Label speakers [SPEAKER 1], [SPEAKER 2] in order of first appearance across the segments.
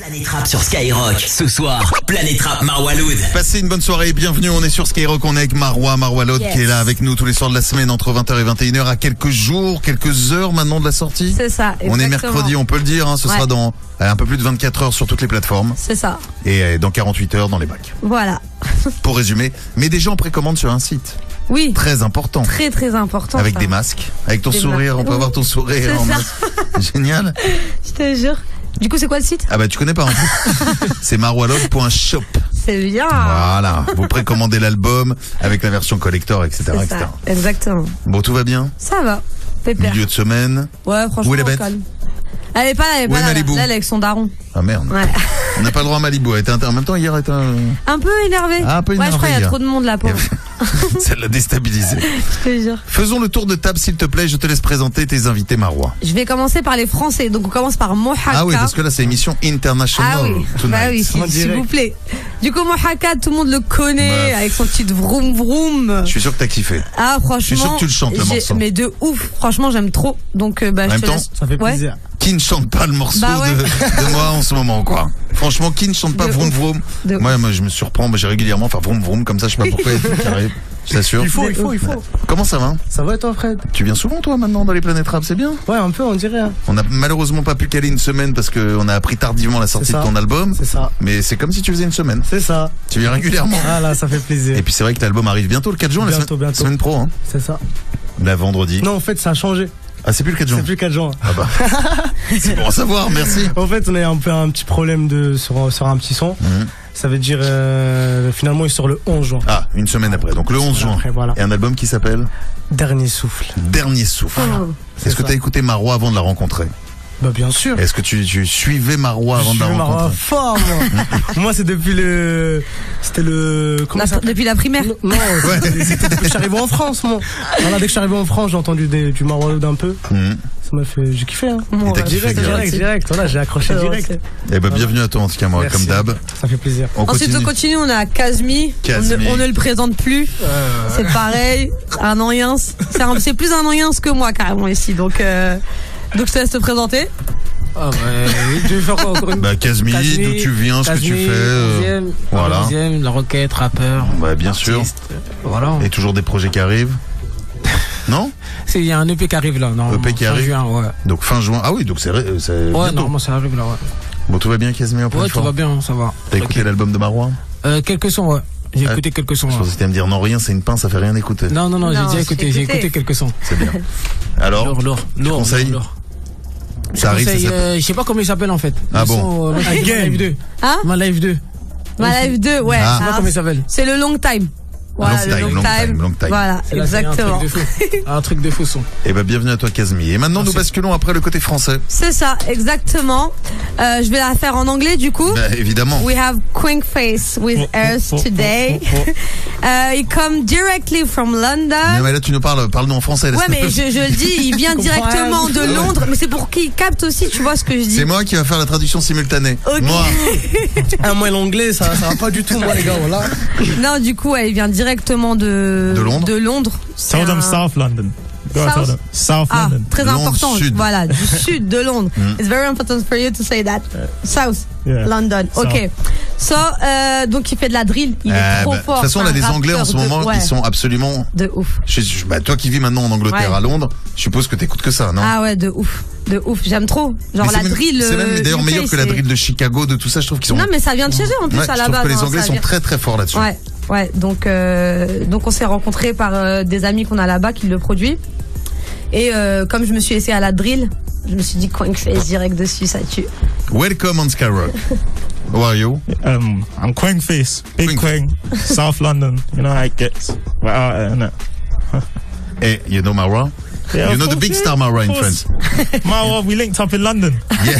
[SPEAKER 1] Planète Rap sur Skyrock. Ce soir, Planète Rap Marwaloud.
[SPEAKER 2] Passez une bonne soirée et bienvenue. On est sur Skyrock. On est avec Marwa, Marwa Lode,
[SPEAKER 3] Yes.
[SPEAKER 2] qui est là avec nous tous les soirs de la semaine entre 20h et 21h à quelques jours, quelques heures maintenant de la sortie.
[SPEAKER 3] C'est ça.
[SPEAKER 2] On est
[SPEAKER 3] exactement.
[SPEAKER 2] mercredi, on peut le dire. hein, ce
[SPEAKER 3] Ouais.
[SPEAKER 2] sera dans euh, un peu plus de 24 heures sur toutes les plateformes
[SPEAKER 3] C'est ça.
[SPEAKER 2] et euh, dans 48 heures dans les bacs.
[SPEAKER 3] Voilà.
[SPEAKER 2] Pour résumer, mais déjà en précommande sur un site
[SPEAKER 3] Oui.
[SPEAKER 2] très important.
[SPEAKER 3] Très très important.
[SPEAKER 2] Avec
[SPEAKER 3] ça.
[SPEAKER 2] des masques, avec ton
[SPEAKER 3] Des
[SPEAKER 2] sourire, on peut avoir ton sourire. En. Génial.
[SPEAKER 3] Je te jure. Du coup, c'est quoi le site
[SPEAKER 2] Ah bah tu connais pas. Hein. C'est marwalode.shop.
[SPEAKER 3] C'est bien.
[SPEAKER 2] Voilà. Vous précommandez l'album avec la version collector, etc.
[SPEAKER 3] Exactement.
[SPEAKER 2] Bon, tout va bien.
[SPEAKER 3] Ça va. Pépère.
[SPEAKER 2] Milieu de semaine.
[SPEAKER 3] Ouais, franchement.
[SPEAKER 2] Où est la bête
[SPEAKER 3] calme. Elle est pas là, elle est
[SPEAKER 2] Où
[SPEAKER 3] pas
[SPEAKER 2] est
[SPEAKER 3] là, là.
[SPEAKER 2] Malibu
[SPEAKER 3] Là, elle est avec son daron.
[SPEAKER 2] Ah merde.
[SPEAKER 3] Ouais.
[SPEAKER 2] On n'a pas le droit à Malibu. Elle était inter- En même temps, hier, elle était un-
[SPEAKER 3] Un peu énervé.
[SPEAKER 2] Ah, un peu
[SPEAKER 3] Ouais, je crois qu'il y a trop de monde là, pauvre.
[SPEAKER 2] ça l'a déstabilisé.
[SPEAKER 3] Je te jure.
[SPEAKER 2] Faisons le tour de table, s'il te plaît. Je te laisse présenter tes invités, Marois.
[SPEAKER 3] Je vais commencer par les Français. Donc, on commence par Mohaka.
[SPEAKER 2] Ah oui, parce que là, c'est émission internationale.
[SPEAKER 3] Ah oui, bah oui, s'il vous plaît. Du coup, Mohaka, tout le monde le connaît
[SPEAKER 2] Bah,
[SPEAKER 3] avec son petit vroom vroom.
[SPEAKER 2] Je suis sûr que t'as kiffé.
[SPEAKER 3] Ah, franchement.
[SPEAKER 2] suis sûr que tu le chantes, le morceau.
[SPEAKER 3] Mais de ouf. Franchement, j'aime trop. Donc, euh, bah,
[SPEAKER 2] En
[SPEAKER 3] je
[SPEAKER 2] même
[SPEAKER 3] te
[SPEAKER 2] temps,
[SPEAKER 3] laisse.
[SPEAKER 4] Ça fait
[SPEAKER 3] Ouais.
[SPEAKER 4] plaisir.
[SPEAKER 2] Ne chante pas le morceau
[SPEAKER 3] Bah ouais.
[SPEAKER 2] de, de moi en ce moment, quoi. Franchement, qui ne chante pas
[SPEAKER 3] De
[SPEAKER 2] vroom vroom Moi, moi, je me surprends, moi, j'ai régulièrement, enfin, vroom vroom, comme ça, je sais pas pourquoi il. Je t'assure.
[SPEAKER 4] Il faut, il faut, il faut.
[SPEAKER 2] Comment ça va
[SPEAKER 4] Ça va et toi, Fred?
[SPEAKER 2] Tu viens souvent, toi, maintenant, dans les planètes rap, c'est bien?
[SPEAKER 4] Ouais, un peu, on dirait. hein.
[SPEAKER 2] On a malheureusement pas pu caler une semaine parce qu'on a appris tardivement la sortie de ton album.
[SPEAKER 4] C'est ça.
[SPEAKER 2] Mais c'est comme si tu faisais une semaine.
[SPEAKER 4] C'est ça.
[SPEAKER 2] Tu viens régulièrement.
[SPEAKER 4] Ah là, ça fait plaisir.
[SPEAKER 2] Et puis c'est vrai que l'album arrive bientôt le 4 juin, la
[SPEAKER 4] Bientôt,
[SPEAKER 2] semaine,
[SPEAKER 4] bientôt.
[SPEAKER 2] semaine pro, hein.
[SPEAKER 4] C'est ça.
[SPEAKER 2] La vendredi.
[SPEAKER 4] Non, en fait, ça a changé.
[SPEAKER 2] Ah, c'est plus le 4 juin.
[SPEAKER 4] C'est plus 4 juin.
[SPEAKER 2] Ah bah. c'est bon à savoir, merci.
[SPEAKER 4] En fait, on a un peu un petit problème de sur, sur un petit son.
[SPEAKER 2] Mhm.
[SPEAKER 4] Ça veut dire euh, finalement il sort le 11 juin.
[SPEAKER 2] Ah, une semaine après, donc le 11 juin.
[SPEAKER 4] Après, voilà.
[SPEAKER 2] Et un album qui s'appelle
[SPEAKER 4] Dernier souffle.
[SPEAKER 2] Dernier souffle.
[SPEAKER 3] Oh.
[SPEAKER 2] Est-ce que
[SPEAKER 4] ça.
[SPEAKER 2] tu as écouté Marois avant de la rencontrer
[SPEAKER 4] Bah bien sûr.
[SPEAKER 2] Est-ce que tu, tu suivais Marois avant de la
[SPEAKER 4] suis Marois
[SPEAKER 2] rencontrer
[SPEAKER 4] fort, moi. moi, c'est depuis le. C'était le.
[SPEAKER 3] La- depuis la primaire.
[SPEAKER 4] Non, c'était c'était depuis que je suis arrivé en France, moi. Voilà, dès que je suis arrivé en France, j'ai entendu des- du Marois d'un peu.
[SPEAKER 2] Mhm.
[SPEAKER 4] Ça m'a fait. J'ai kiffé, hein.
[SPEAKER 3] Moi,
[SPEAKER 2] t'as
[SPEAKER 3] ouais,
[SPEAKER 2] kiffé,
[SPEAKER 3] c'est
[SPEAKER 4] Direct,
[SPEAKER 2] direct,
[SPEAKER 4] direct. Voilà, j'ai accroché
[SPEAKER 3] Ouais,
[SPEAKER 4] direct.
[SPEAKER 2] Eh ben, bienvenue à toi en tout cas, moi,
[SPEAKER 4] Merci.
[SPEAKER 2] comme d'hab.
[SPEAKER 4] Ça fait plaisir.
[SPEAKER 2] On
[SPEAKER 3] Ensuite,
[SPEAKER 2] continue.
[SPEAKER 3] on continue, on a Kazmi. On,
[SPEAKER 2] Kazmi.
[SPEAKER 3] ne, on ne le présente plus. C'est pareil. Un Anyens. C'est plus un Anyens que moi, carrément, ici. Donc, euh, donc je te laisse te présenter.
[SPEAKER 5] Ah bah, oui, tu veux faire quoi encore une
[SPEAKER 2] Bah, Casmi,
[SPEAKER 5] Casmi,
[SPEAKER 2] d'où tu viens, ce que tu fais. euh,
[SPEAKER 5] deuxième,
[SPEAKER 2] voilà.
[SPEAKER 5] deuxième, la roquette, rappeur.
[SPEAKER 2] Ouais, bien sûr.
[SPEAKER 5] artiste, euh, Voilà.
[SPEAKER 2] Et toujours des projets qui arrivent. Non
[SPEAKER 5] C'est- Il y a un EP qui arrive là. Non,
[SPEAKER 2] EP qui
[SPEAKER 5] fin
[SPEAKER 2] arrive.
[SPEAKER 5] juin, ouais.
[SPEAKER 2] Donc fin juin. Ah oui, donc c'est ré- c'est
[SPEAKER 5] Ouais,
[SPEAKER 2] bientôt.
[SPEAKER 5] normalement ça arrive là, ouais.
[SPEAKER 2] Bon, tout va bien, Casmi, en
[SPEAKER 5] Ouais, tout va bien, ça va.
[SPEAKER 2] T'as écouté l'album de Marois
[SPEAKER 5] Euh, quelques sons, ouais. J'ai
[SPEAKER 2] Ah,
[SPEAKER 5] écouté quelques sons.
[SPEAKER 2] Je
[SPEAKER 5] ouais.
[SPEAKER 2] pensais que t'allais me dire non, rien, c'est une pince, ça fait rien écouter.
[SPEAKER 5] Non, non, non, j'ai
[SPEAKER 3] Non,
[SPEAKER 5] déjà
[SPEAKER 3] j'ai
[SPEAKER 5] écouté, j'ai
[SPEAKER 3] écouté.
[SPEAKER 5] écouté quelques sons.
[SPEAKER 2] C'est bien. Alors,
[SPEAKER 5] Lourd, lourd, lourd.
[SPEAKER 2] conseilles
[SPEAKER 5] lourd, lourd.
[SPEAKER 2] Ça arrive, ça
[SPEAKER 5] euh, je sais pas comment il s'appelle en fait.
[SPEAKER 2] Ah
[SPEAKER 5] Le
[SPEAKER 2] bon
[SPEAKER 5] son, euh,
[SPEAKER 4] Again.
[SPEAKER 5] Ma Live 2.
[SPEAKER 3] Hein
[SPEAKER 5] Ma Live 2.
[SPEAKER 3] Ma Live 2, ouais.
[SPEAKER 2] Ah.
[SPEAKER 5] Je sais pas
[SPEAKER 3] Alors,
[SPEAKER 5] comment il s'appelle.
[SPEAKER 3] C'est le long time. Voilà,
[SPEAKER 2] Long
[SPEAKER 3] le
[SPEAKER 2] time,
[SPEAKER 3] long, time.
[SPEAKER 2] time, long time.
[SPEAKER 3] Voilà, exactement.
[SPEAKER 5] Un truc de fou. Un truc de fou son.
[SPEAKER 2] Eh ben, bienvenue à toi, Casmi. Et maintenant, nous basculons après le côté français.
[SPEAKER 3] C'est ça, exactement. Euh, je vais la faire en anglais du coup.
[SPEAKER 2] Bah, évidemment.
[SPEAKER 3] We have Quink Face with us today. Uh, he come directly from
[SPEAKER 2] Non,
[SPEAKER 3] London.
[SPEAKER 2] mais là, tu nous parles, parle-nous en français.
[SPEAKER 3] Ouais, mais je, je le dis, il vient directement de Londres, mais c'est pour qu'il capte aussi, tu vois ce que je dis.
[SPEAKER 2] C'est moi qui va faire la traduction simultanée. Moi.
[SPEAKER 4] Ah, moi, l'anglais, ça, ça va pas du tout, moi, les gars, voilà.
[SPEAKER 3] Non, du coup, ouais, il vient directement de
[SPEAKER 2] De Londres
[SPEAKER 3] De Londres. C'est
[SPEAKER 6] Tell them
[SPEAKER 3] un-
[SPEAKER 6] South London. Go
[SPEAKER 3] South?
[SPEAKER 6] South
[SPEAKER 3] Ah,
[SPEAKER 6] London.
[SPEAKER 3] très
[SPEAKER 2] Londres
[SPEAKER 3] important.
[SPEAKER 2] sud.
[SPEAKER 3] Voilà, du sud de Londres.
[SPEAKER 2] Mm.
[SPEAKER 3] It's very important for you to say that. South
[SPEAKER 6] Yeah.
[SPEAKER 3] London. Ok. So, euh, donc il fait de la drill. Il est
[SPEAKER 2] Euh,
[SPEAKER 3] trop
[SPEAKER 2] bah,
[SPEAKER 3] fort.
[SPEAKER 2] De toute façon, on a des Anglais en ce moment
[SPEAKER 3] ouais,
[SPEAKER 2] qui sont absolument.
[SPEAKER 3] de ouf.
[SPEAKER 2] Je, je- bah, toi qui vis maintenant en Angleterre,
[SPEAKER 3] Ouais.
[SPEAKER 2] à Londres, je suppose que t'écoutes que ça, non?
[SPEAKER 3] Ah ouais, de ouf. De ouf. J'aime trop. Genre
[SPEAKER 2] Mais
[SPEAKER 3] la drill.
[SPEAKER 2] C'est même
[SPEAKER 3] euh,
[SPEAKER 2] d'ailleurs meilleur que la drill de Chicago, de tout ça. Je trouve qu'ils sont.
[SPEAKER 3] Non, mais ça vient de chez eux en plus
[SPEAKER 2] Ouais,
[SPEAKER 3] à
[SPEAKER 2] je
[SPEAKER 3] la
[SPEAKER 2] trouve
[SPEAKER 3] base.
[SPEAKER 2] que les
[SPEAKER 3] hein,
[SPEAKER 2] Anglais sont très très forts là-dessus.
[SPEAKER 3] Ouais, ouais. Donc, euh, donc on s'est rencontrés par euh, des amis qu'on a là-bas qui le produit. Et euh, comme je me suis essayé à la drill, je me suis dit Quink Face direct dessus, ça tue.
[SPEAKER 2] Welcome on Skyrock. How are you?
[SPEAKER 6] Um, I'm Quang Face, Big
[SPEAKER 2] Quang.
[SPEAKER 6] Quang, South London. You know how it gets. We're out there, innit?
[SPEAKER 2] Hey, you know Mara?
[SPEAKER 6] Yeah,
[SPEAKER 2] you know the big star Mara in
[SPEAKER 6] of course.
[SPEAKER 2] France?
[SPEAKER 6] Marwa, we linked up in London.
[SPEAKER 2] Yeah.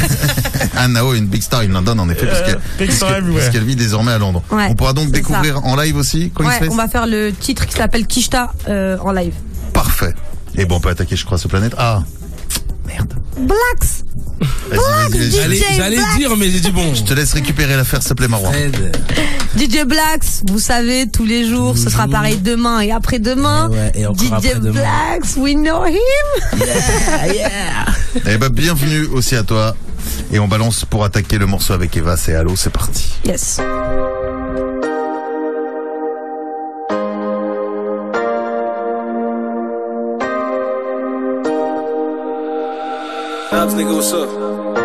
[SPEAKER 2] ah, Nao, une big star in London, en effet, parce
[SPEAKER 6] Yeah,
[SPEAKER 2] qu'elle
[SPEAKER 6] big star
[SPEAKER 2] vit désormais à Londres.
[SPEAKER 3] Ouais,
[SPEAKER 2] on pourra donc découvrir en live aussi quand il se
[SPEAKER 3] Ouais,
[SPEAKER 2] fait
[SPEAKER 3] on va faire le titre qui s'appelle Kishta euh, en live.
[SPEAKER 2] Parfait. Et bon, on peut attaquer, je crois, ce planète. Ah, merde.
[SPEAKER 3] Blacks
[SPEAKER 2] Vas-y, vas-y, vas-y.
[SPEAKER 5] DJ
[SPEAKER 7] J'allais dire, mais j'ai dit bon.
[SPEAKER 2] Je te laisse récupérer l'affaire, s'il te plaît, Marois.
[SPEAKER 7] Fred.
[SPEAKER 5] DJ Blacks, vous savez, tous les jours, ce sera pareil demain et après-demain.
[SPEAKER 7] Et ouais, et encore
[SPEAKER 5] DJ
[SPEAKER 7] après-demain.
[SPEAKER 5] Blacks, we know him.
[SPEAKER 2] Eh ben, bienvenue aussi à toi. Et on balance pour attaquer le morceau avec Eva. C'est Allo, c'est parti.
[SPEAKER 5] Yes.
[SPEAKER 3] Nigga, what's up?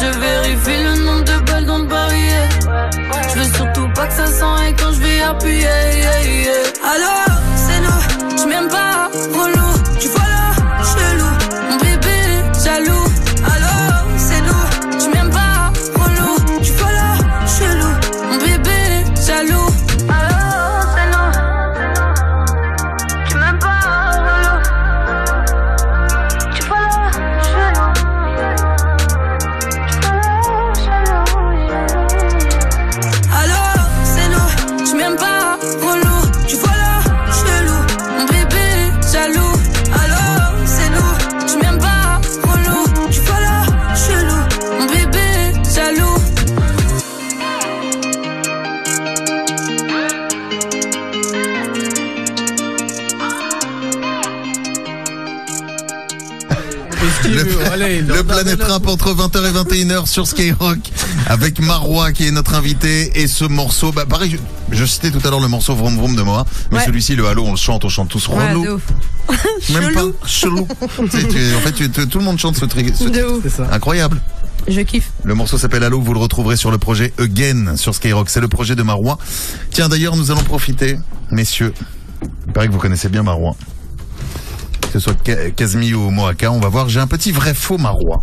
[SPEAKER 8] Je vérifie le nombre de balles dans le barillet. Je veux surtout pas que ça s'enraye quand je vais appuyer. yeah. Alors,
[SPEAKER 2] Planète. Rap entre 20h et 21h sur Skyrock avec Marois qui est notre invité et ce morceau, bah pareil, je, je citais tout à l'heure le morceau Vroom Vroom de moi, mais
[SPEAKER 5] Ouais.
[SPEAKER 2] celui-ci, le Halo, on le chante, on chante tous
[SPEAKER 5] Ouais,
[SPEAKER 2] relou.
[SPEAKER 5] ouf.
[SPEAKER 2] Même
[SPEAKER 5] Chelou.
[SPEAKER 2] pas chelou. Tu en fait, tu- tu- tout le monde chante ce truc. ce titre.
[SPEAKER 4] ça.
[SPEAKER 2] Incroyable.
[SPEAKER 5] Je kiffe.
[SPEAKER 2] Le morceau s'appelle Halo, vous le retrouverez sur le projet Again sur Skyrock. C'est le projet de Marois. Tiens, d'ailleurs, nous allons profiter, messieurs. Il paraît que vous connaissez bien Marois. Que ce soit Ka- Kazmi ou Moaka, on va voir. J'ai un petit vrai faux Marois.